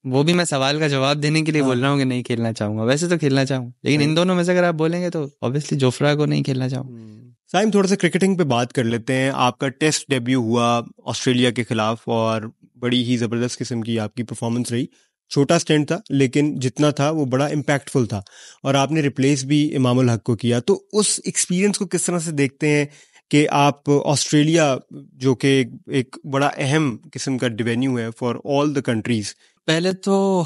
वो भी मैं सवाल का जवाब देने के लिए हाँ। बोल रहा हूँ कि नहीं खेलना चाहूँगा। वैसे तो खेलना चाहूँगा लेकिन इन दोनों में से अगर आप बोलेंगे तो ऑब्वियसली जोफ्रा को नहीं खेलना चाहूँगा साइम थोड़ा सा क्रिकेटिंग पे बात कर लेते हैं। आपका टेस्ट डेब्यू हुआ ऑस्ट्रेलिया के खिलाफ और बड़ी ही ज़बरदस्त किस्म की आपकी परफॉर्मेंस रही। छोटा स्टैंड था लेकिन जितना था वो बड़ा इम्पैक्टफुल था। और आपने रिप्लेस भी इमामुल हक को किया। तो उस एक्सपीरियंस को किस तरह से देखते हैं कि आप ऑस्ट्रेलिया जो कि एक, बड़ा अहम किस्म का डिवेन्यू है फॉर ऑल द कंट्रीज़ पहले तो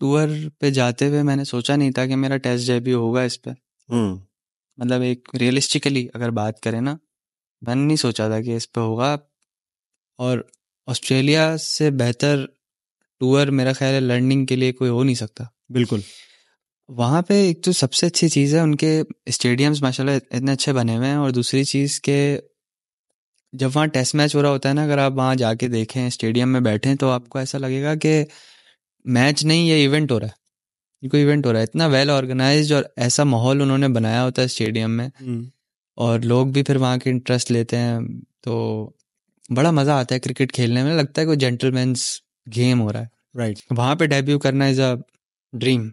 टूर पे जाते हुए मैंने सोचा नहीं था कि मेरा टेस्ट डेब्यू होगा इस पर मतलब एक रियलिस्टिकली अगर बात करें ना मैंने नहीं सोचा था कि इस पर होगा। और ऑस्ट्रेलिया से बेहतर टूर मेरा ख्याल है लर्निंग के लिए कोई हो नहीं सकता। बिल्कुल। वहाँ पे एक तो सबसे अच्छी चीज़ है उनके स्टेडियम्स माशाल्लाह इतने अच्छे बने हुए हैं और दूसरी चीज़ के जब वहाँ टेस्ट मैच हो रहा होता है ना अगर आप वहाँ जाके देखें स्टेडियम में बैठें तो आपको ऐसा लगेगा कि मैच नहीं ये इवेंट हो रहा है। ये कोई इवेंट हो रहा है। इतना वेल ऑर्गेनाइज्ड और ऐसा माहौल उन्होंने बनाया होता है स्टेडियम में। और लोग भी फिर वहाँ के इंटरेस्ट लेते हैं तो बड़ा मज़ा आता है क्रिकेट खेलने में। लगता है कोई जेंटलमैन्स गेम हो रहा है। राइट वहाँ पे डेब्यू करना is a dream.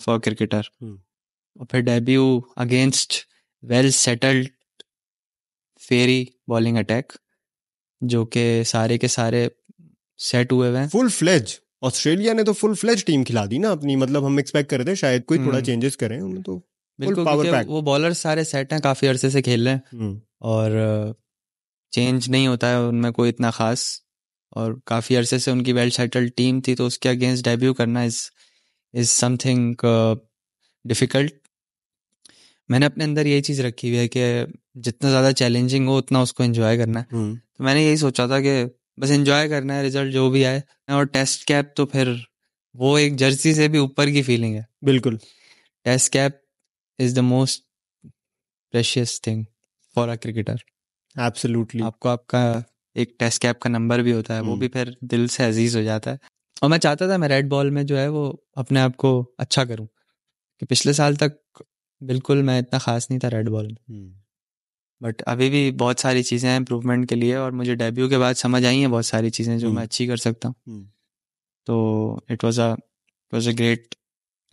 For cricketer. और फिर debut against well settled fiery bowling attack जो कि सारे के सारे सेट हुए हुए हैं। फुल फ्लेज ऑस्ट्रेलिया ने तो फुल फ्लेज टीम खिला दी ना अपनी। मतलब हम एक्सपेक्ट कर रहे थे शायद कोई थोड़ा। चेंजेस करें उन्हें तो बिल्कुल क्योंकि pack. वो बॉलर सारे सेट हैं काफ़ी अरसे से खेल रहे हैं। और चेंज नहीं होता है उनमें कोई इतना खास। और काफ़ी अरसे से उनकी वेल सेटल्ड टीम थी तो उसके अगेंस्ट डेब्यू करना इज़ इज़ समथिंग डिफ़िकल्ट मैंने अपने अंदर यही चीज़ रखी हुई है कि जितना ज़्यादा चैलेंजिंग हो उतना उसको एंजॉय करना है। हम्म। तो मैंने यही सोचा था कि बस एंजॉय करना है रिज़ल्ट जो भी आए। और टेस्ट कैप तो फिर वो एक जर्सी से भी ऊपर की फीलिंग है। बिल्कुल। Test cap is the most precious thing for a cricketer absolutely आपको आपका एक टेस्ट कैप का नंबर भी होता है वो हम्म। भी फिर दिल से अज़ीज़ हो जाता है और मैं चाहता था मैं रेड बॉल में जो है वो अपने आप को अच्छा करूँ कि पिछले साल तक बिल्कुल मैं इतना खास नहीं था रेड बॉल में बट अभी भी बहुत सारी चीज़ें हैं इम्प्रूवमेंट के लिए और मुझे डेब्यू के बाद समझ आई हैं बहुत सारी चीज़ें जो हम्म। मैं अच्छी कर सकता हूँ हम्म। तो it was a it was a great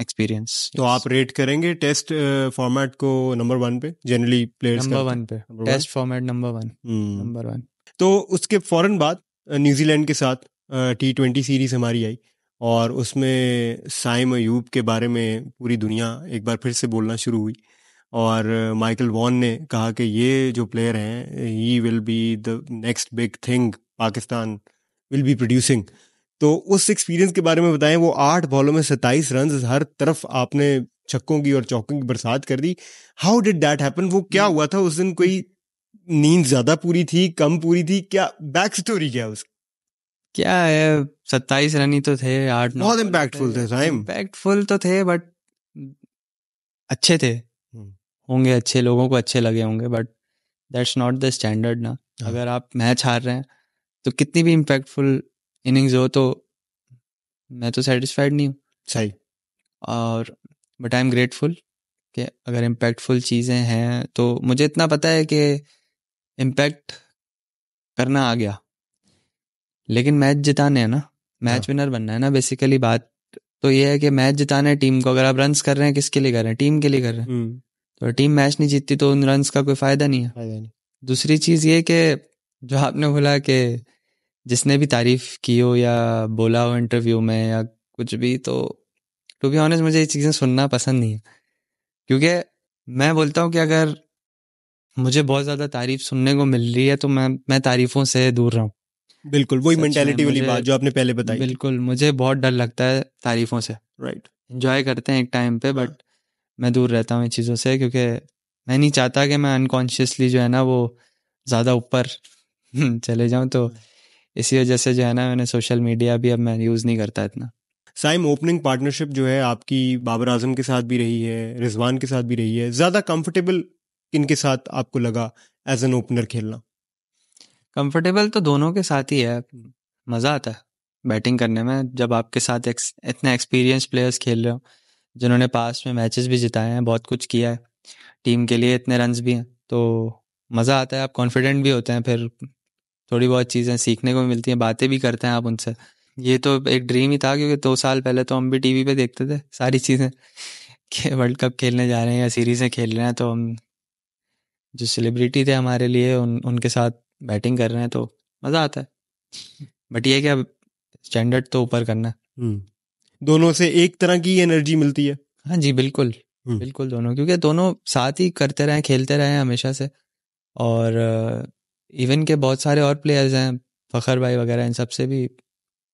experience तो आप रेट करेंगे टेस्ट फॉर्मेट को नंबर वन पे जनरली प्लेयर्स नंबर वन पे। Test format number one number one तो उसके फ़ौरन बाद न्यूजीलैंड के साथ टी ट्वेंटी सीरीज़ हमारी आई और उसमें साइम अयूब के बारे में पूरी दुनिया एक बार फिर से बोलना शुरू हुई और माइकल वॉन ने कहा कि ये जो प्लेयर हैं he will be the next big thing Pakistan will be producing तो उस एक्सपीरियंस के बारे में बताएँ वो आठ बॉलों में सत्ताईस रन हर तरफ़ आपने छक्कों की और चौकों की बरसात कर दी। हाउ डिड दैट हैपन वो क्या हुआ था? उस दिन कोई नींद ज़्यादा पूरी थी कम पूरी थी? क्या बैक स्टोरी क्या है उसकी? क्या है? सत्ताईस रन ही तो थे आठ बहुत इम्पैक्टफुल थे, साइम। इम्पैक्टफुल तो थे बट अच्छे थे। हम्म। होंगे अच्छे लोगों को अच्छे लगे होंगे but that's not the standard ना। हाँ। अगर आप मैच हार रहे हैं तो कितनी भी इम्पैक्टफुल इनिंग्स हो तो मैं तो सेटिस्फाइड नहीं हूँ। सही। और बट आई एम ग्रेटफुल कि अगर इम्पैक्टफुल चीज़ें हैं तो मुझे इतना पता है कि इम्पैक्ट करना आ गया। लेकिन मैच जिताने हैं ना मैच हाँ। विनर बनना है ना बेसिकली बात तो ये है कि मैच जिताना है टीम को अगर आप रन कर रहे हैं किसके लिए कर रहे हैं? टीम के लिए कर रहे हैं। हम्म। तो टीम मैच नहीं जीतती तो उन रन का कोई फ़ायदा नहीं है। दूसरी चीज़ ये कि जो आपने बोला कि जिसने भी तारीफ़ की हो या बोला हो इंटरव्यू में या कुछ भी तो टू बी ऑनेस्ट मुझे ये चीज़ें सुनना पसंद नहीं है क्योंकि मैं बोलता हूँ कि अगर मुझे बहुत ज़्यादा तारीफ़ सुनने को मिल रही है तो मैं मैं तारीफों से दूर रहूँ बिल्कुल वही मेंटेलिटी वाली बात जो आपने पहले बताई बिल्कुल मुझे बहुत डर लगता है तारीफों से राइट right. इंजॉय करते हैं एक टाइम पे बट हाँ। मैं दूर रहता हूँ इन चीज़ों से क्योंकि मैं नहीं चाहता कि मैं अनकॉन्शियसली जो है ना वो ज़्यादा ऊपर <laughs> चले जाऊँ तो हाँ। इसी वजह से जो है ना मैंने सोशल मीडिया भी अब मैं यूज़ नहीं करता इतना। साइम ओपनिंग पार्टनरशिप जो है आपकी बाबर आज़म के साथ भी रही है रिजवान के साथ भी रही है। ज़्यादा कंफर्टेबल इनके साथ आपको लगा एज एन ओपनर खेलना? कंफर्टेबल तो दोनों के साथ ही है। मज़ा आता है बैटिंग करने में। जब आपके साथ एक्स, इतने एक्सपीरियंस प्लेयर्स खेल रहे हो जिन्होंने पास में मैचेस भी जिताए हैं बहुत कुछ किया है टीम के लिए इतने रन्स भी हैं तो मज़ा आता है। आप कॉन्फिडेंट भी होते हैं फिर थोड़ी बहुत चीज़ें सीखने को मिलती हैं बातें भी करते हैं आप उनसे। ये तो एक ड्रीम ही था क्योंकि दो साल पहले तो हम भी टीवी पे देखते थे सारी चीज़ें। कि वर्ल्ड कप खेलने जा रहे हैं या सीरीज़ें खेल रहे हैं तो हम जो सेलिब्रिटी थे हमारे लिए उन उनके साथ बैटिंग कर रहे हैं तो मज़ा आता है। बट ये क्या स्टैंडर्ड तो ऊपर करना। हम्म। दोनों से एक तरह की एनर्जी मिलती है। हाँ जी बिल्कुल। हम्म। बिल्कुल दोनों क्योंकि दोनों साथ ही करते रहे खेलते रहे हमेशा से। और इवन के बहुत सारे और प्लेयर्स हैं फ़खर भाई वगैरह इन सबसे भी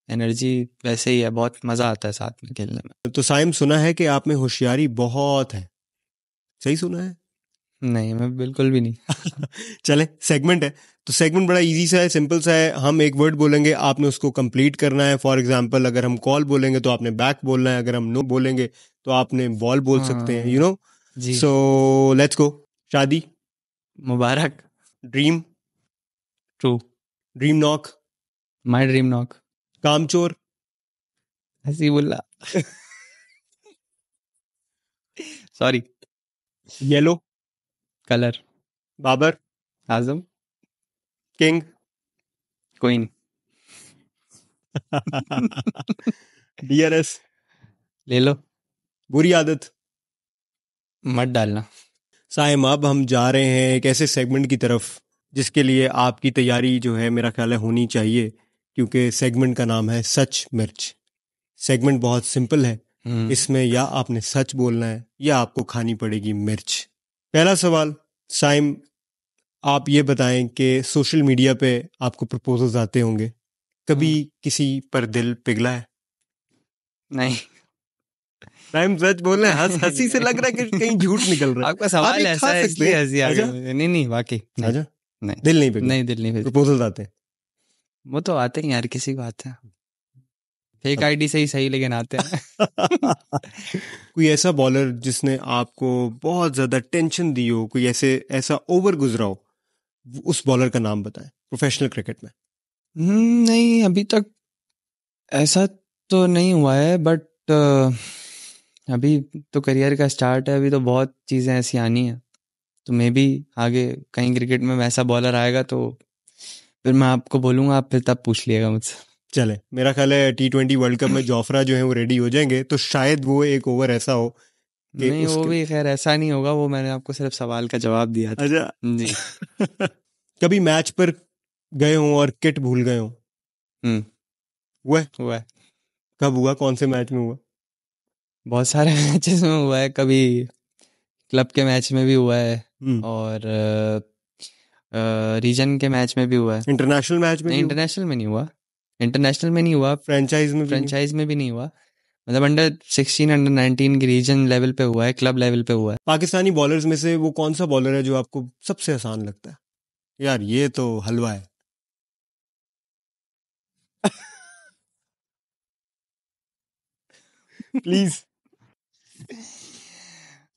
एनर्जी वैसे ही है बहुत मज़ा आता है साथ में खेलने में। तो साइम सुना है कि आप में होशियारी बहुत है। सही सुना है? नहीं मैं बिल्कुल भी नहीं। <laughs> चले सेगमेंट है। तो सेगमेंट बड़ा इजी सा है सिंपल सा है। हम एक वर्ड बोलेंगे आपने उसको कंप्लीट करना है। फॉर एग्जांपल अगर हम कॉल बोलेंगे तो आपने बैक बोलना है। अगर हम नो बोलेंगे तो आपने बॉल बोल सकते हैं you know so let's go शादी? मुबारक। Dream true dream knock my dream knock कामचोर Hasibullah sorry yellow colour Babar Azam king queen DRS ले लो बुरी आदत मत डालना। साइम अब हम जा रहे हैं एक ऐसे सेगमेंट की तरफ़। जिसके लिए आपकी तैयारी जो है मेरा ख्याल है होनी चाहिए क्योंकि सेगमेंट का नाम है सच मिर्च। सेगमेंट बहुत सिंपल है। हम्म, इसमें या आपने सच बोलना है या आपको खानी पड़ेगी मिर्च। पहला सवाल साइम आप ये बताएँ कि सोशल मीडिया पे आपको प्रपोजल्स आते होंगे। कभी किसी पर दिल पिघला है? नहीं। साइम सच बोल रहे हैं? हँसी से लग रहा है कि कहीं झूठ निकल रहा है। आपका सवाल ऐसा है इसलिए हँसी आ गई? नहीं नहीं वाकई। है नहीं, दिल नहीं पिघला नहीं दिल नहीं फिर प्रपोजल्स आते हैं। वो तो आते हैं यार किसी को आते हैं। फेक आईडी से ही सही लेकिन आते हैं। <laughs> कोई ऐसा बॉलर जिसने आपको बहुत ज़्यादा टेंशन दी हो कोई ऐसे ऐसा ओवर गुजरा हो उस बॉलर का नाम बताएँ प्रोफेशनल क्रिकेट में। हम्म, नहीं अभी तक ऐसा तो नहीं हुआ है बट अभी तो करियर का स्टार्ट है अभी तो बहुत चीज़ें ऐसी आनी हैं। तो मे भी आगे कहीं क्रिकेट में वैसा बॉलर आएगा तो फिर मैं आपको बोलूँगा आप फिर तब पूछ लिएगा मुझसे। चले मेरा ख्याल है टी ट्वेंटी वर्ल्ड कप में जोफ्रा जो है वो रेडी हो जाएँगे तो शायद वो एक ओवर ऐसा हो नहीं वो भी खैर ऐसा नहीं होगा वो मैंने आपको सिर्फ़ सवाल का जवाब दिया था। अच्छा। जी। <laughs> कभी मैच पर गए हो और किट भूल गए हो? हम्म। हुआ हुआ कब हुआ? कौन से मैच में हुआ? बहुत सारे <laughs> मैचेस में हुआ है कभी क्लब के मैच में भी हुआ है। और रीजन के मैच में भी हुआ है। इंटरनेशनल मैच में इंटरनेशनल में नहीं हुआ। इंटरनेशनल में नहीं हुआ। फ्रेंचाइज में फ्रेंचाइज में भी नहीं हुआ। मतलब अंडर सिक्सटीन अंडर नाइनटीन की रीजन लेवल पे हुआ है क्लब लेवल पे हुआ है। पाकिस्तानी बॉलर्स में से वो कौन सा बॉलर है जो आपको सबसे आसान लगता है? यार ये तो हलवा है। <laughs> प्लीज़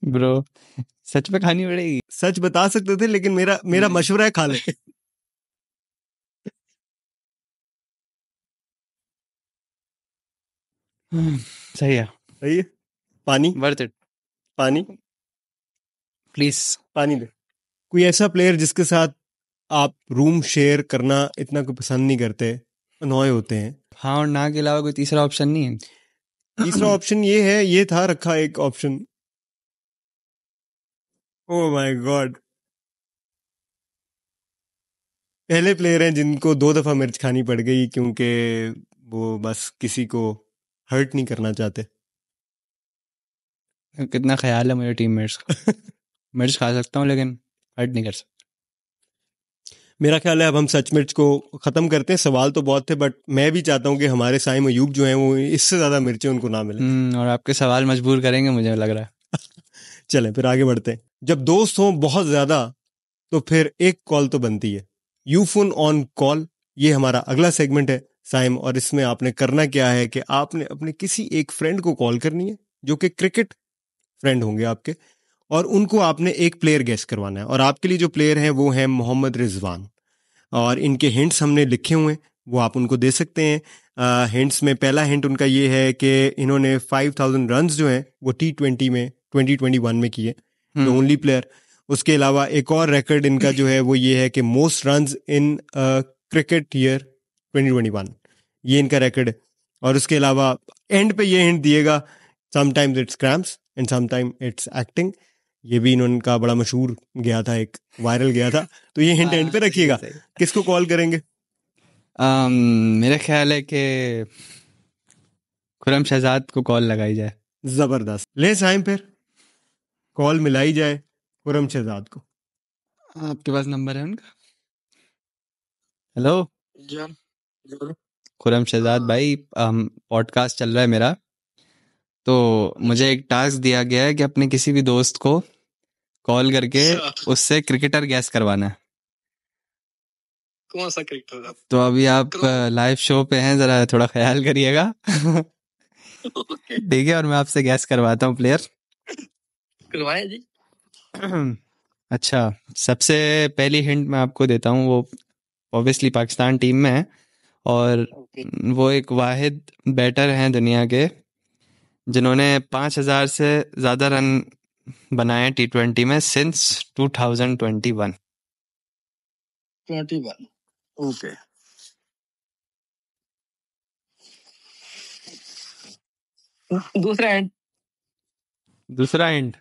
ब्रो सच में खानी पड़ेगी। सच बता सकते थे लेकिन मेरा मेरा मशवरा है खा ले सही है। सही है। पानी? वर्थ इट पानी? प्लीज़ पानी दे। कोई ऐसा प्लेयर जिसके साथ आप रूम शेयर करना इतना कोई पसंद नहीं करते अनॉय होते हैं? हाँ और ना के अलावा कोई तीसरा ऑप्शन नहीं है। तीसरा ऑप्शन ये है ये था रखा एक ऑप्शन ओ माय गॉड पहले प्लेयर हैं जिनको दो दफ़ा मिर्च खानी पड़ गई क्योंकि वो बस किसी को हर्ट नहीं करना चाहते। कितना ख्याल है मुझे टीममेट्स का। <laughs> मिर्च खा सकता हूँ लेकिन हर्ट नहीं कर सकता। मेरा ख्याल है अब हम सच मिर्च को खत्म करते हैं। सवाल तो बहुत थे बट मैं भी चाहता हूँ कि हमारे साई मयूब जो हैं वो इससे ज़्यादा मिर्चें उनको ना मिले। हम्म, और आपके सवाल मजबूर करेंगे मुझे लग रहा है। <laughs> चलें फिर आगे बढ़ते हैं। जब दोस्त हों बहुत ज़्यादा तो फिर एक कॉल तो बनती है। यू फ़ोन ऑन कॉल ये हमारा अगला सेगमेंट है साइम और इसमें आपने करना क्या है कि आपने अपने किसी एक फ्रेंड को कॉल करनी है जो कि क्रिकेट फ्रेंड होंगे आपके और उनको आपने एक प्लेयर गेस करवाना है। और आपके लिए जो प्लेयर हैं वो हैं मोहम्मद रिजवान। और इनके हिंट्स हमने लिखे हुए हैं वो आप उनको दे सकते हैं। आ, हिंट्स में पहला हिंट उनका ये है कि इन्होंने फाइव थाउज़ेंड रन जो हैं वो टी ट्वेंटी में ट्वेंटी ट्वेंटी वन में किए। The only player. उसके अलावा एक और रिकॉर्ड इनका जो है वो ये है कि most run in cricket year twenty twenty one ये इनका रिकॉर्ड है। और उसके अलावा एंड पे ये hint दिएगा sometimes it's cramps and sometime it's acting ये भी इन्होंने बड़ा मशहूर गया था एक वायरल गया था। तो ये <laughs> हिंट एंड पे रखिएगा। किसको कॉल करेंगे? Um, मेरा ख्याल है कि खुरम शहजाद को कॉल लगाई जाए। ज़बरदस्त। ले साइम फिर। कॉल मिलाई जाए खुरम शहजाद को। आपके पास नंबर है उनका? हेलो? खुरम शहजाद भाई पॉडकास्ट चल रहा है मेरा। तो मुझे एक टास्क दिया गया है कि अपने किसी भी दोस्त को कॉल करके अच्छा। उससे क्रिकेटर गैस करवाना है। कौन सा क्रिकेटर तो अभी आप लाइव शो पे हैं जरा थोड़ा ख्याल करिएगा। <laughs> ठीक है और मैं आपसे गैस करवाता हूँ प्लेयर करवाए जी। <clears throat> अच्छा सबसे पहली हिंट मैं आपको देता हूँ वो ऑब्वियसली पाकिस्तान टीम में है और okay. वो एक वाहिद बैटर हैं दुनिया के जिन्होंने पाँच हज़ार से ज़्यादा रन बनाए टी ट्वेंटी में since two thousand twenty one twenty one okay दूसरा एंड दूसरा हिंट।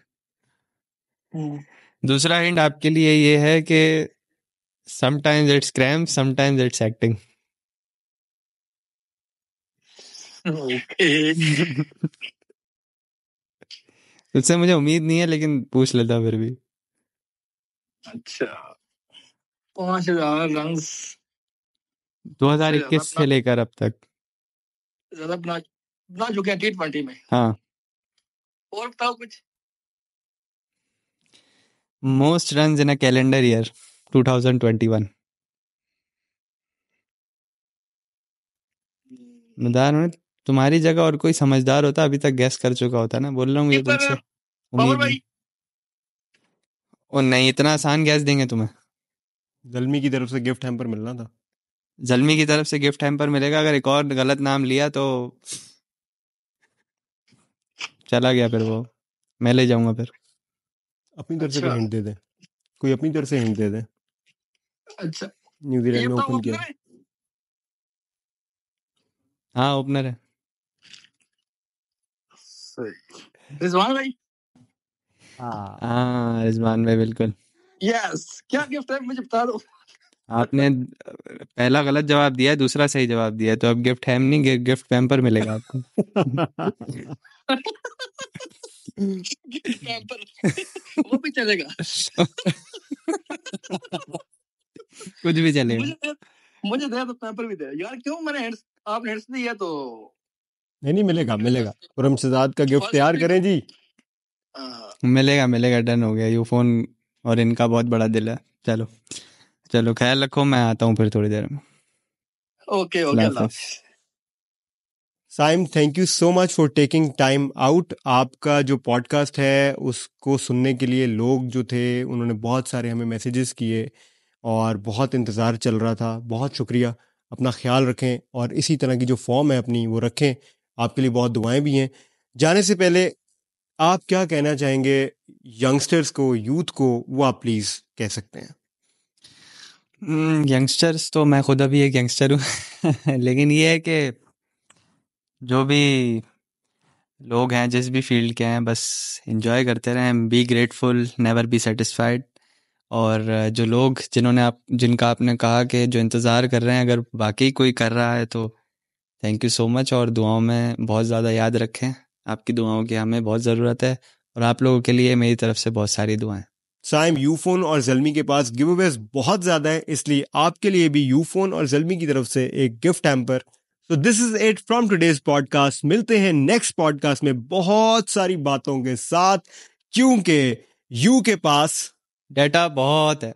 दूसरा हिंट आपके लिए ये है कि sometimes it's cramp sometimes it's acting तुझसे मुझे उम्मीद नहीं है लेकिन पूछ लेता फिर भी। अच्छा। पाँच हज़ार रन दो हज़ार इक्कीस से लेकर अब तक। ज़्यादा बना बना चुके हैं टी ट्वेंटी में। हाँ। और बताओ कुछ। Most run in a calendar year 2021 मदार में तुम्हारी जगह और कोई समझदार होता अभी तक गैस कर चुका होता ना? बोल रहा हूँ ये तुमसे। उम्मीद नहीं और नहीं इतना आसान गैस देंगे तुम्हें। जलमी की तरफ़ से गिफ्ट हैम्पर मिलना था। जलमी की तरफ़ से गिफ्ट हैम्पर मिलेगा अगर एक और गलत नाम लिया तो चला गया फिर वो। मैं ले जाऊँगा फिर। अपनी तरफ़ अच्छा। से। हिंट दे दे। कोई अपनी तरफ़ से हिंट दे दे। अच्छा। न्यूजीलैंड में ओपन किया। हाँ। ओपनर है। रिजवान भाई? हाँ। हाँ रिजवान भाई बिल्कुल। यस। क्या गिफ्ट है? मुझे बता दो। आपने पहला गलत जवाब दिया है दूसरा सही जवाब दिया है तो अब गिफ्ट हैम नहीं गिफ्ट पैम्पर मिलेगा आपको। <laughs> <laughs> <laughs> <laughs> वो भी चलेगा। <laughs> कुछ भी चलेगा मुझे मुझे दे तो पैम्पर भी दे। यार क्यों मैंने हेड्स आपने हेड्स दिया तो? नहीं नहीं मिलेगा मिलेगा। खुरमशजाद का गिफ्ट तैयार करें जी। मिलेगा मिलेगा डन हो गया। यू फ़ोन और इनका बहुत बड़ा दिल है। चलो चलो ख्याल रखो मैं आता हूँ फिर थोड़ी देर में। Okay okay Saim thank you so much for taking time out आपका जो पॉडकास्ट है उसको सुनने के लिए लोग जो थे उन्होंने बहुत सारे हमें मैसेजेस किए और बहुत इंतज़ार चल रहा था। बहुत शुक्रिया। अपना ख्याल रखें और इसी तरह की जो फॉर्म है अपनी वो रखें। आपके लिए बहुत दुआएँ भी हैं। जाने से पहले आप क्या कहना चाहेंगे यंगस्टर्स को यूथ को वो आप प्लीज़ कह सकते हैं। यंगस्टर्स hmm, तो मैं खुद अभी एक यंगस्टर हूँ। <laughs> लेकिन ये है कि जो भी लोग हैं, जिस भी फ़ील्ड के हैं, बस इंजॉय करते रहें be grateful never be satisfied और जो लोग जिन्होंने आप, जिनका आपने कहा कि जो इंतज़ार कर रहे हैं, अगर वाकई कोई कर रहा है तो थैंक यू सो मच और दुआओं में बहुत ज़्यादा याद रखें। आपकी दुआओं की हमें बहुत ज़रूरत है और आप लोगों के लिए मेरी तरफ़ से बहुत सारी दुआएँ। साइम, यूफोन और जलमी के पास गिव अवेज बहुत ज़्यादा है, इसलिए आपके लिए भी यूफोन और जलमी की तरफ़ से एक गिफ्ट हैम्पर तो this is it from today's podcast मिलते हैं नेक्स्ट पॉडकास्ट में बहुत सारी बातों के साथ। क्योंकि यू के पास डेटा बहुत है।